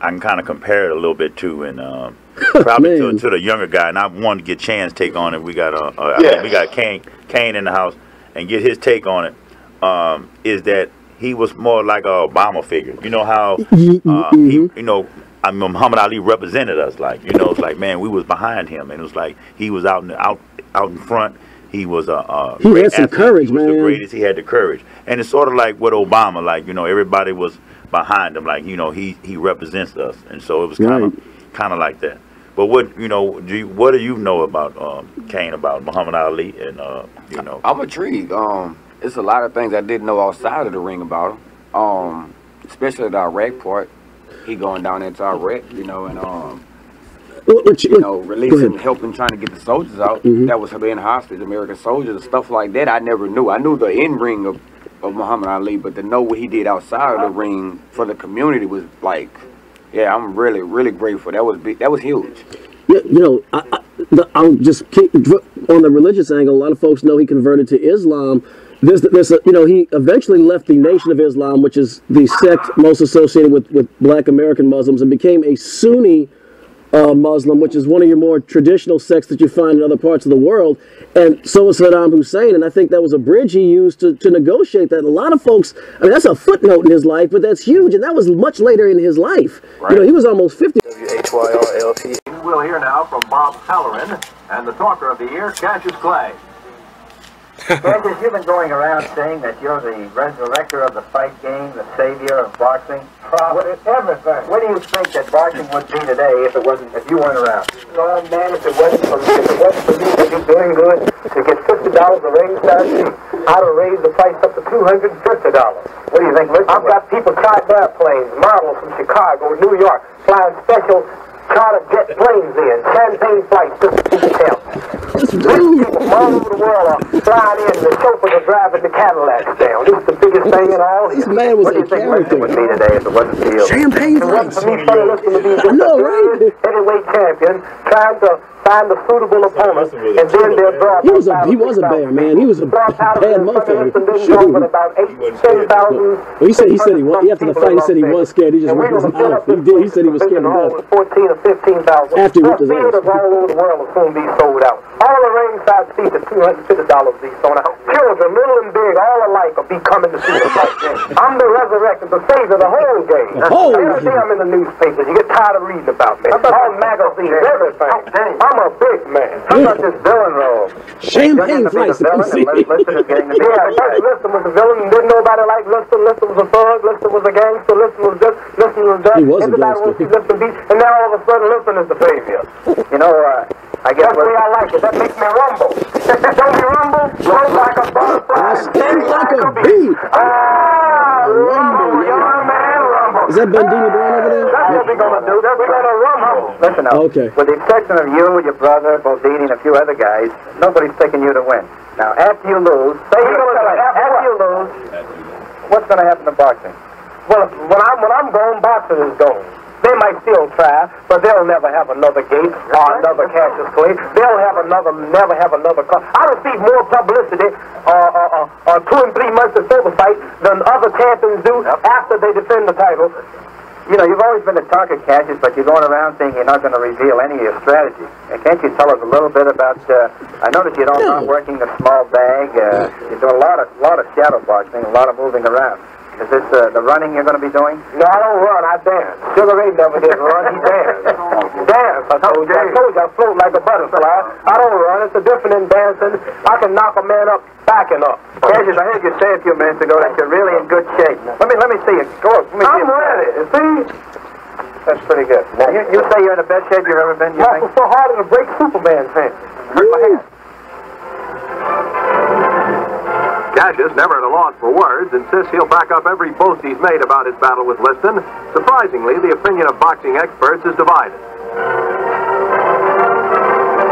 I can kind of compare it a little bit to, and um, probably to, to the younger guy. And I wanted to get Chan's take on it. We got uh, uh, I mean, we got Kane, Kane in the house, and get his take on it. Um, is that he was more like a Obama figure? You know how uh, he, you know. I mean, Muhammad Ali represented us, like you know, it's like man, we was behind him, and it was like he was out in the, out out in front. He was a, a
He had some
athlete.
courage,
he was the
man.
greatest. He had the courage, and it's sort of like with Obama, like you know, everybody was behind him, like you know, he he represents us, and so it was kind of kind of like that. But what you know, do you, what do you know about um, Kane, about Muhammad Ali, and uh, you know?
I'm intrigued. Um, it's a lot of things I didn't know outside of the ring about him. Um, especially the Iraq part. He going down into Iraq, you know, and um, you know, releasing, helping, trying to get the soldiers out.
Mhm.
That was being hostage, American soldiers, and stuff like that. I never knew. I knew the in ring of, of Muhammad Ali, but to know what he did outside of the ring for the community was like, yeah, I'm really, really grateful. That was big. That was huge.
Yeah, you know, I, I, the, I'll just keep on the religious angle. A lot of folks know he converted to Islam. There's, there's a, you know, he eventually left the Nation of Islam, which is the sect most associated with, with Black American Muslims, and became a Sunni uh, Muslim, which is one of your more traditional sects that you find in other parts of the world. And so was Saddam Hussein, and I think that was a bridge he used to, to negotiate that. A lot of folks, I mean, that's a footnote in his life, but that's huge, and that was much later in his life. You know, he was almost 50.
We'll hear now from Bob Halloran and the talker of the year, Cassius Clay. Cassius, you've been going around saying that you're the resurrector of the fight game, the savior of boxing. What, everything. What do you think that boxing would be today if it wasn't if you weren't around?
Oh man, if it wasn't for me, if it wasn't for me to be doing good, to get fifty dollars a ringside fee, I'd have raised the price up to two hundred and fifty dollars.
What do you think? Listen,
I've got people charter airplanes, models from Chicago, New York, flying special charter jet planes in, champagne flights to the camp. People from all over the world are flying in, the chauffeurs are driving the Cadillacs down. This is the biggest thing in all.
This man was a character.
would be today if it wasn't for you?
Champagne flights.
for me, Sonny Liston, to be just
I know, right?
heavyweight champion, trying to find a suitable opponent, and then they'll draw
He was a he was a bear, man. He was a bad motherfucker. Shoot.
about eight, ten thousand.
Well, he said he said he was after the fight. He said he was scared. He just ripped his mouth. He did. He said he was scared to death.
Fourteen or fifteen thousand.
After he ripped his
theaters all over the world will soon be sold out. All the ringside seats at two hundred fifty dollars be sold out. Children, little and big, all alike will be coming to see the fight. I'm the resurrected, the savior, the whole game.
The whole
Every day I'm in the newspapers. You get tired of reading about me. All magazines, everything. I'm a big man.
How about this villain role?
Champagne flights.
The villain and Liston is getting the
Yeah, first Liston was a villain, and didn't nobody like Liston. Liston was a thug, Liston was a gangster, Liston was this, Liston was that.
He was a
Everybody
gangster.
wants to see Liston beat, and now all of a sudden Liston is the savior.
You know, uh, I guess
That's the way I like it. That makes me rumble. Don't you rumble? Float like a butterfly.
Stand like a bee.
Ah, rumble, young man, rumble.
Is that Bundini Brown over there?
That's what we're gonna do. That's we're gonna rumble.
Listen now.
Okay.
With the exception of you, your brother, Bodine, and a few other guys, nobody's picking you to win. Now, after you lose, say
gonna
after you lose, what's going to happen to boxing?
Well, when I'm when I'm gone, boxing is gone. They might still try, but they'll never have another gate or another Cassius Clay. They'll have another, never have another car. I receive more publicity uh, uh, uh, uh, two and three months before the fight than other champions do after they defend the title.
You know, you've always been a talker, Cassius, but you're going around saying you're not going to reveal any of your strategy. And can't you tell us a little bit about? Uh, I noticed you don't not working the small bag. Uh, you do a lot of lot of shadow boxing, a lot of moving around. Is this uh, the running you're going to be doing?
No, I don't run. I dance. Sugar Ray never did run. He danced. dance. I told you. I told you I float like a butterfly. I don't run. It's a different in dancing. I can knock a man up backing up.
Cassius, I heard you say a few minutes ago that you're really in good shape. Let me let me see you. Go. Let me
I'm
you.
ready. See?
That's pretty good. Now, you, you say you're in the best shape you've ever been. You think?
Muscle so hard it'll break Superman's hand.
Hurt my hand.
Never at a loss for words, insists he'll back up every boast he's made about his battle with Liston. Surprisingly, the opinion of boxing experts is divided.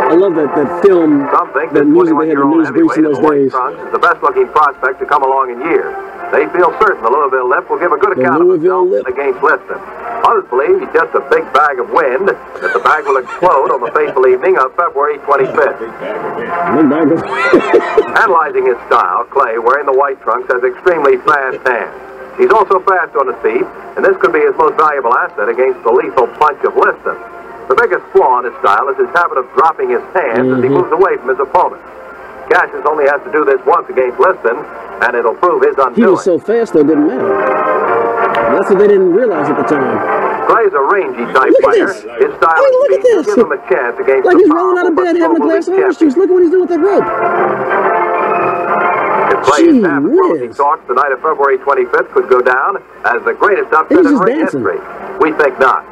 I love that that film,
Some think
that music they had the
21-year-old
news briefs in those days.
is the best-looking prospect to come along in years. They feel certain the Louisville Lip will give a good
The
account
Louisville
of himself against Liston. Believe he's just a big bag of wind, that the bag will explode on the fateful evening of February 25th. Analyzing his style, Clay, wearing the white trunks, has extremely fast hands. He's also fast on his feet, and this could be his most valuable asset against the lethal punch of Liston. The biggest flaw in his style is his habit of dropping his hands as he
Mhm.
moves away from his opponent. Cassius only has to do this once against Liston, and it'll prove his undoing.
He was so fast though, it didn't matter. That's what they didn't realize at the time.
Clay's a rangy type
Look at
fighter.
this.
His style
I mean, look at
speed.
this.
Give him a chance against
Like
the
he's rolling out of bed having a glass of orange juice. Look at what he's doing with that rope.
If Clay is half as closely talks the night of February 25th could go down as the greatest upset in ring
dancing.
history. We think not.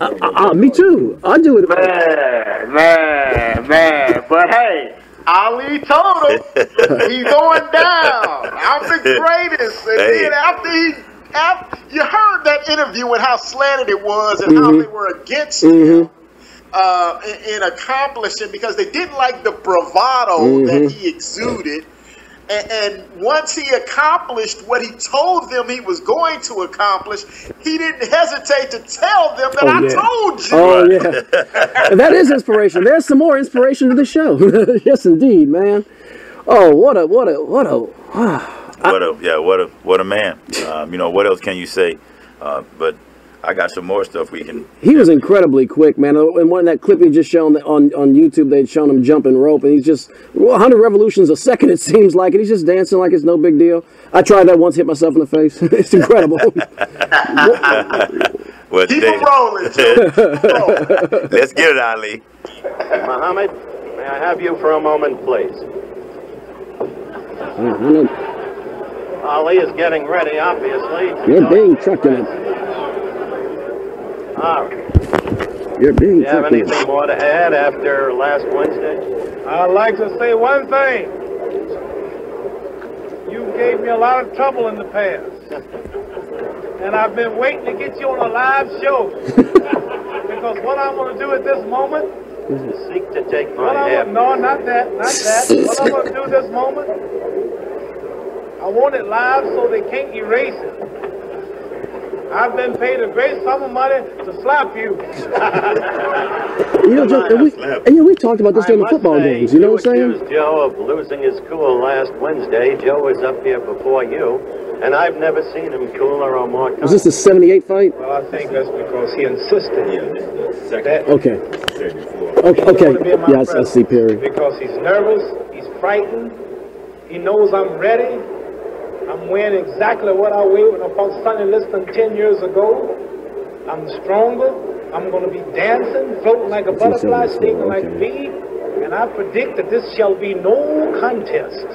Uh, uh, me too. I do it.
Man, man, man. But hey, Ali told him he's going down. I'm the greatest. And
Hey.
then after he, after, you heard that interview and how slanted it was and how
Mhm.
they were against him uh, in, in accomplishing because they didn't like the bravado that
Mhm.
he exuded. And, and once he accomplished what he told them he was going to accomplish, he didn't hesitate to tell them that I told you.
Oh yeah, that is inspiration. There's some more inspiration to the show. yes, indeed, man. Oh, what a what a what a.
what a yeah, what a what a man. Um, you know what else can you say? Uh, but I got some more stuff we can.
He was incredibly quick, man. Uh, and one that clip he just shown on on YouTube, they'd shown him jumping rope, and he's just 100 revolutions a second. It seems like, and he's just dancing like it's no big deal. I tried that once, hit myself in the face. it's incredible.
Well,
Keep
today-
him rolling,
Let's get it, Ali.
Muhammad, may I have you for a moment, please? Mm, Ali is getting ready, obviously.
You're being trucked in it.
All right.
You're being
Do you have anything
it.
more to add after last Wednesday?
I'd like to say one thing. You gave me a lot of trouble in the past. And I've been waiting to get you on a live show. because what I want to do at this moment,
Seek to take
what
my
I
hand.
no, not that, not that. What I want to do this moment, I want it live so they can't erase it. I've been paid a great sum of money to slap you.
You know, Joe, and we, and, you know, we've talked about this during the football games. You know what I'm saying?
Joe of losing his cool last Wednesday. Joe was up here before you, and I've never seen him cooler or more
Was this the 78 fight?
Well, I think that's because he insisted that
Okay. Okay. okay. Yes, I see Perry.
because he's nervous, he's frightened, he knows I'm ready. I'm wearing exactly what I weighed when I fought Sonny Liston 10 years ago. I'm stronger. I'm going to be dancing, floating like a butterfly, stinging like a bee. And I predict that this shall be no contest.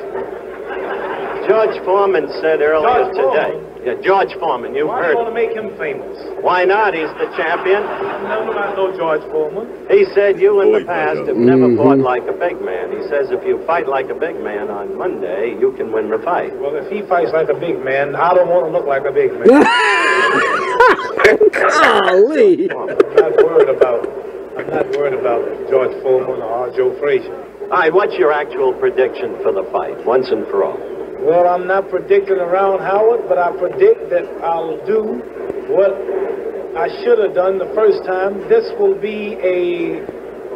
Judge Foreman said earlier
George
today. Yeah, George Foreman, you've
Why do
heard.
you want to make him famous?
Why not? He's the champion.
No, no, I know George Foreman.
He said you in the past have never
Mhm.
fought like a big man. He says if you fight like a big man on Monday, you can win the fight.
Well, if he fights like a big man, I don't want to look like a big man.
Golly.
I'm not worried about. I'm not worried about George Foreman or Joe Frazier.
All right, what's your actual prediction for the fight, once and for all?
Well, I'm not predicting around Howard, but I predict that I'll do what I should have done the first time. This will be a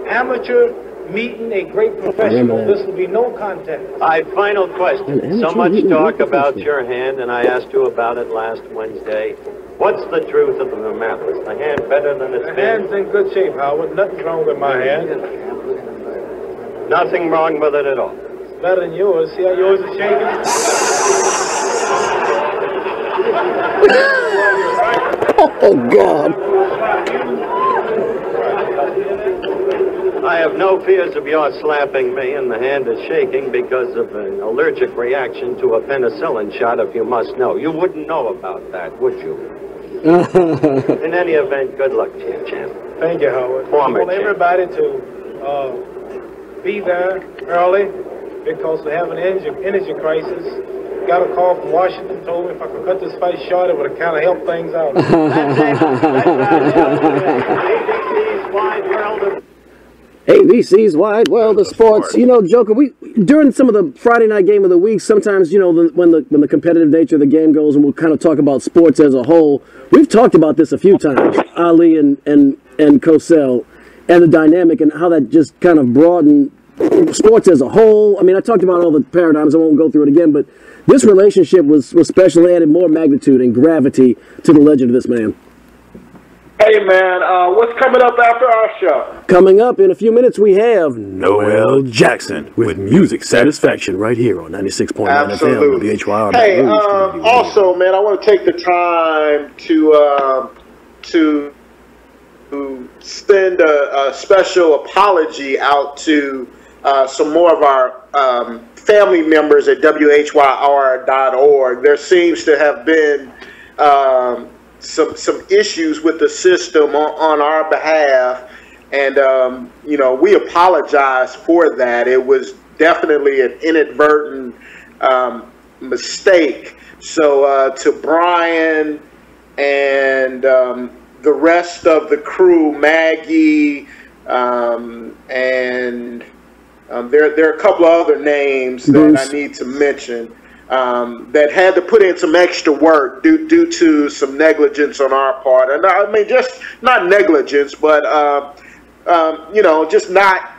amateur meeting a great professional. This will be no contest.
All right, final question. So much talk about your hand, and I asked you about it last Wednesday. What's the truth of the matter? Is the hand better than it's
The
been?
hand's in good shape, Howard. Nothing wrong with my hand.
Nothing wrong with it at all.
It's better than yours. See how yours is shaking?
Oh, God.
I have no fears of your slapping me, and the hand is shaking because of an allergic reaction to a penicillin shot, if you must know. You wouldn't know about that, would you? In any event, good luck to you, champ.
Thank you, Howard.
Former
I want
champ.
everybody to uh, be there early because we have an energy, energy crisis. Got a call from Washington, told me if I could cut this fight short, it would have kind of helped things out.
ABC's Wide World of
ABC's Wide World of Sports. You know, Joker, we during some of the Friday night game of the week, sometimes you know the, when the when the competitive nature of the game goes, and we'll kind of talk about sports as a whole. We've talked about this a few times, Ali and and and Cosell, and the dynamic and how that just kind of broadened sports as a whole. I mean, I talked about all the paradigms. I won't go through it again, but this relationship was was special, and added more magnitude and gravity to the legend of this man.
Hey man, uh, what's coming up after our show?
Coming up in a few minutes, we have
Noel Jackson
with Music Satisfaction right here on 96.9 FM,
Absolutely.
WHYR.
Hey, um, also, man, I want to take the time to uh, to to send a, a special apology out to uh, some more of our um, family members at WHYR.org. There seems to have been um, some some issues with the system on, on our behalf, and um, you know we apologize for that. It was definitely an inadvertent um, mistake. So uh, to Brian and um, the rest of the crew, Maggie, um, and um, there there are a couple of other names that. I need to mention um, that had to put in some extra work due due to some negligence on our part, and I mean just not negligence, but uh, um, you know just not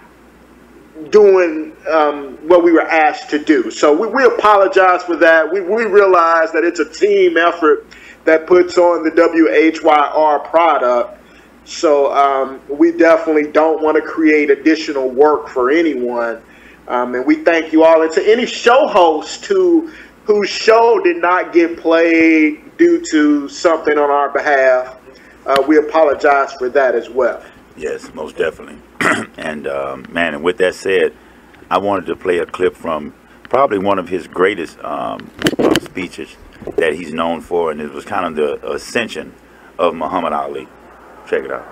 doing um, what we were asked to do. So we, we apologize for that. We, we realize that it's a team effort that puts on the WHYR product. So um, we definitely don't want to create additional work for anyone. Um, and we thank you all. And to any show host who whose show did not get played due to something on our behalf, uh, we apologize for that as well.
Yes, most definitely. and um, man, and with that said, I wanted to play a clip from probably one of his greatest um, speeches that he's known for, and it was kind of the ascension of Muhammad Ali. Check it out.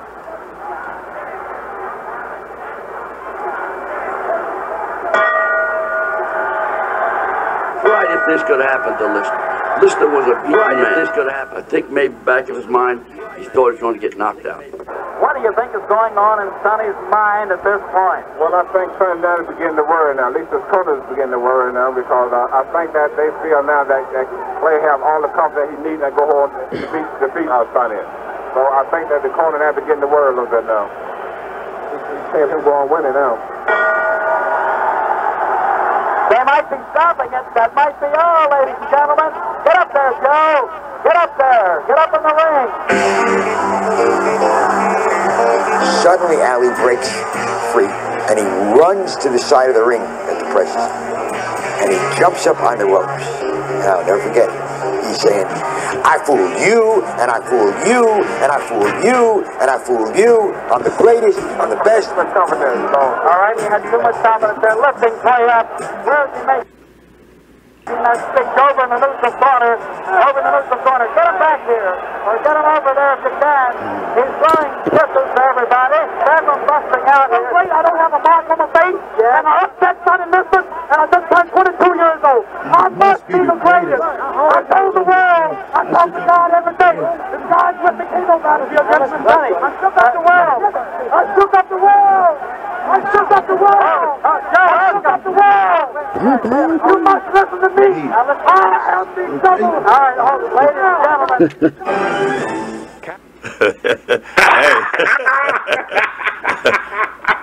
Right, if this could happen to Liston. Liston was a beaten right, man. if this could happen. I think maybe back in his mind, he thought he was going to get knocked out.
What do you think is going on in Sonny's mind at this point?
Well, I think Trinidad is beginning to worry now. At least his corners beginning to worry now because uh, I think that they feel now that, that Clay have all the confidence he needs and go on to defeat, defeat uh, Sonny. So I think that the corner now beginning to worry a little bit now. He's seeing him go on winning now.
They might be stopping it. That might be all, ladies and gentlemen. Get up there, Joe. Get up there. Get up in the ring.
Suddenly, Ali breaks free, and he runs to the side of the ring at the Precious. And he jumps up on the ropes. Now, don't forget, he's saying, I fooled you, and I fooled you, and I fooled you, and I fooled you. I'm the greatest, I'm the best.
All right, he had too much confidence there. Lifting play up. Where's he make? That sticks over in the neutral corner. Over in the neutral corner. Get him back here. Or get him over there if you can. He's throwing kisses to everybody. Several busting out here. Wait, I don't have a mark on my face. Yeah. And I upset son in. And I just turned 22 years old. Mm-hmm. I must be the greatest. I told the world. I talk to God every day. If God's with me, ain't nobody. You're just funny. I shook up the world. I shook up the world. Oh, oh, I shook up the world. I shook up the world. You must listen to me. I am. All right, ladies and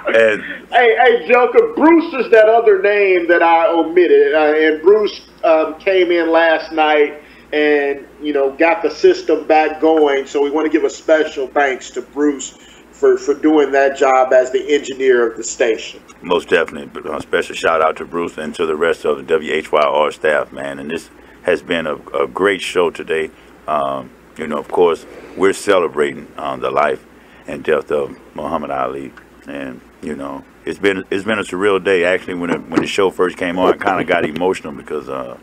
and
hey, hey, Joker, Bruce is that other name that I omitted, uh, and Bruce um, came in last night and you know got the system back going. So we want to give a special thanks to Bruce for for doing that job as the engineer of the station.
Most definitely. But a special shout out to Bruce and to the rest of the WHYR staff, man. And this has been a, a great show today. Um, you know, of course, we're celebrating um, the life and death of Muhammad Ali, and you know, it's been it's been a surreal day. Actually, when it, when the show first came on, I kind of got emotional because, uh,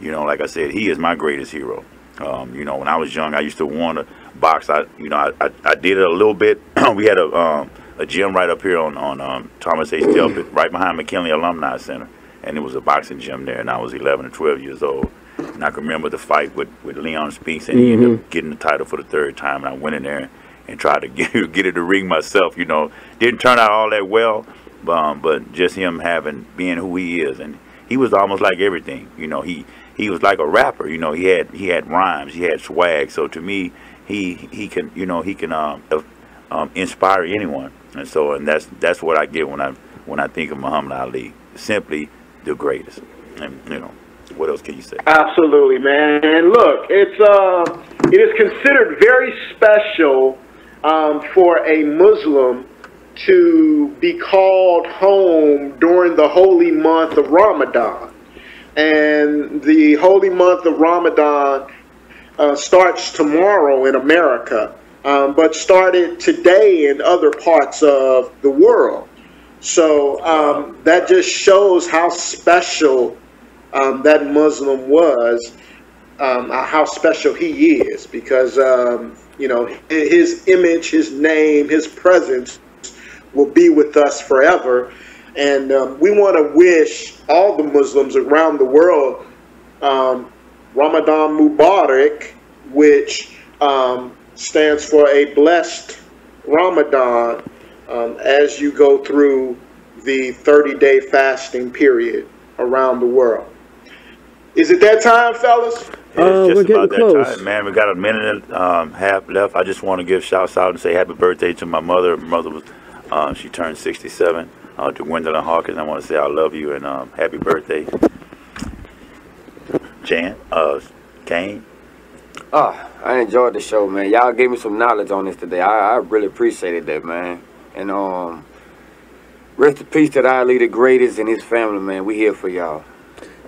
you know, like I said, he is my greatest hero. Um, you know, when I was young, I used to want to box. I, you know, I, I, I did it a little bit. we had a um, a gym right up here on on um, Thomas H. Delpit, right behind McKinley Alumni Center, and it was a boxing gym there. And I was 11 or 12 years old, and I can remember the fight with with Leon Spinks, and he ended up getting the title for the third time. And I went in there and tried to get get in the ring myself. You know, didn't turn out all that well, um, but just him having being who he is, and he was almost like everything. You know, he he was like a rapper. You know, he had he had rhymes, he had swag. So to me, he he can you know he can um, um, inspire anyone, and so and that's that's what I get when I when I think of Muhammad Ali. Simply the greatest, and you know. What else can you say?
Absolutely, man. And look, it's uh, it is considered very special um, for a Muslim to be called home during the holy month of Ramadan. And the holy month of Ramadan uh, starts tomorrow in America, um, but started today in other parts of the world. So um, that just shows how special um, that Muslim was, um, how special he is, because um, you know his image, his name, his presence will be with us forever. And um, we want to wish all the Muslims around the world um, Ramadan Mubarak, which um, stands for a blessed Ramadan um, as you go through the 30 day fasting period around the world. Is it that time, fellas?
Yeah, it's just about that time, man. We got a minute and um, half left. I just want to give shouts out and say happy birthday to my mother. My mother was uh, she turned 67. Uh, to Gwendolyn Hawkins, I want to say I love you and um, happy birthday. Jan, uh, Kane.
Oh, I enjoyed the show, man. Y'all gave me some knowledge on this today. I, I really appreciated that, man. And um, rest in peace to Ali, the greatest, and his family, man. We here for y'all.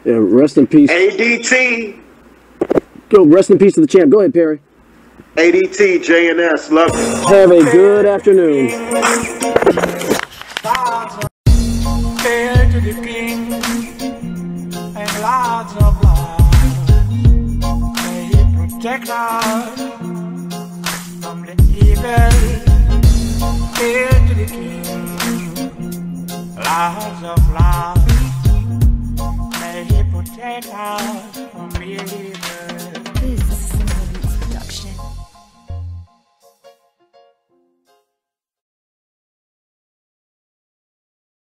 Yeah, rest in peace.
ADT.
Go, rest in peace to the champ. Go ahead, Perry.
ADT, JNS, love you.
Have a good afternoon.
Hail to the king and lords protect us from the evil. Hail to the king, lords of lords. May he protect us from evil.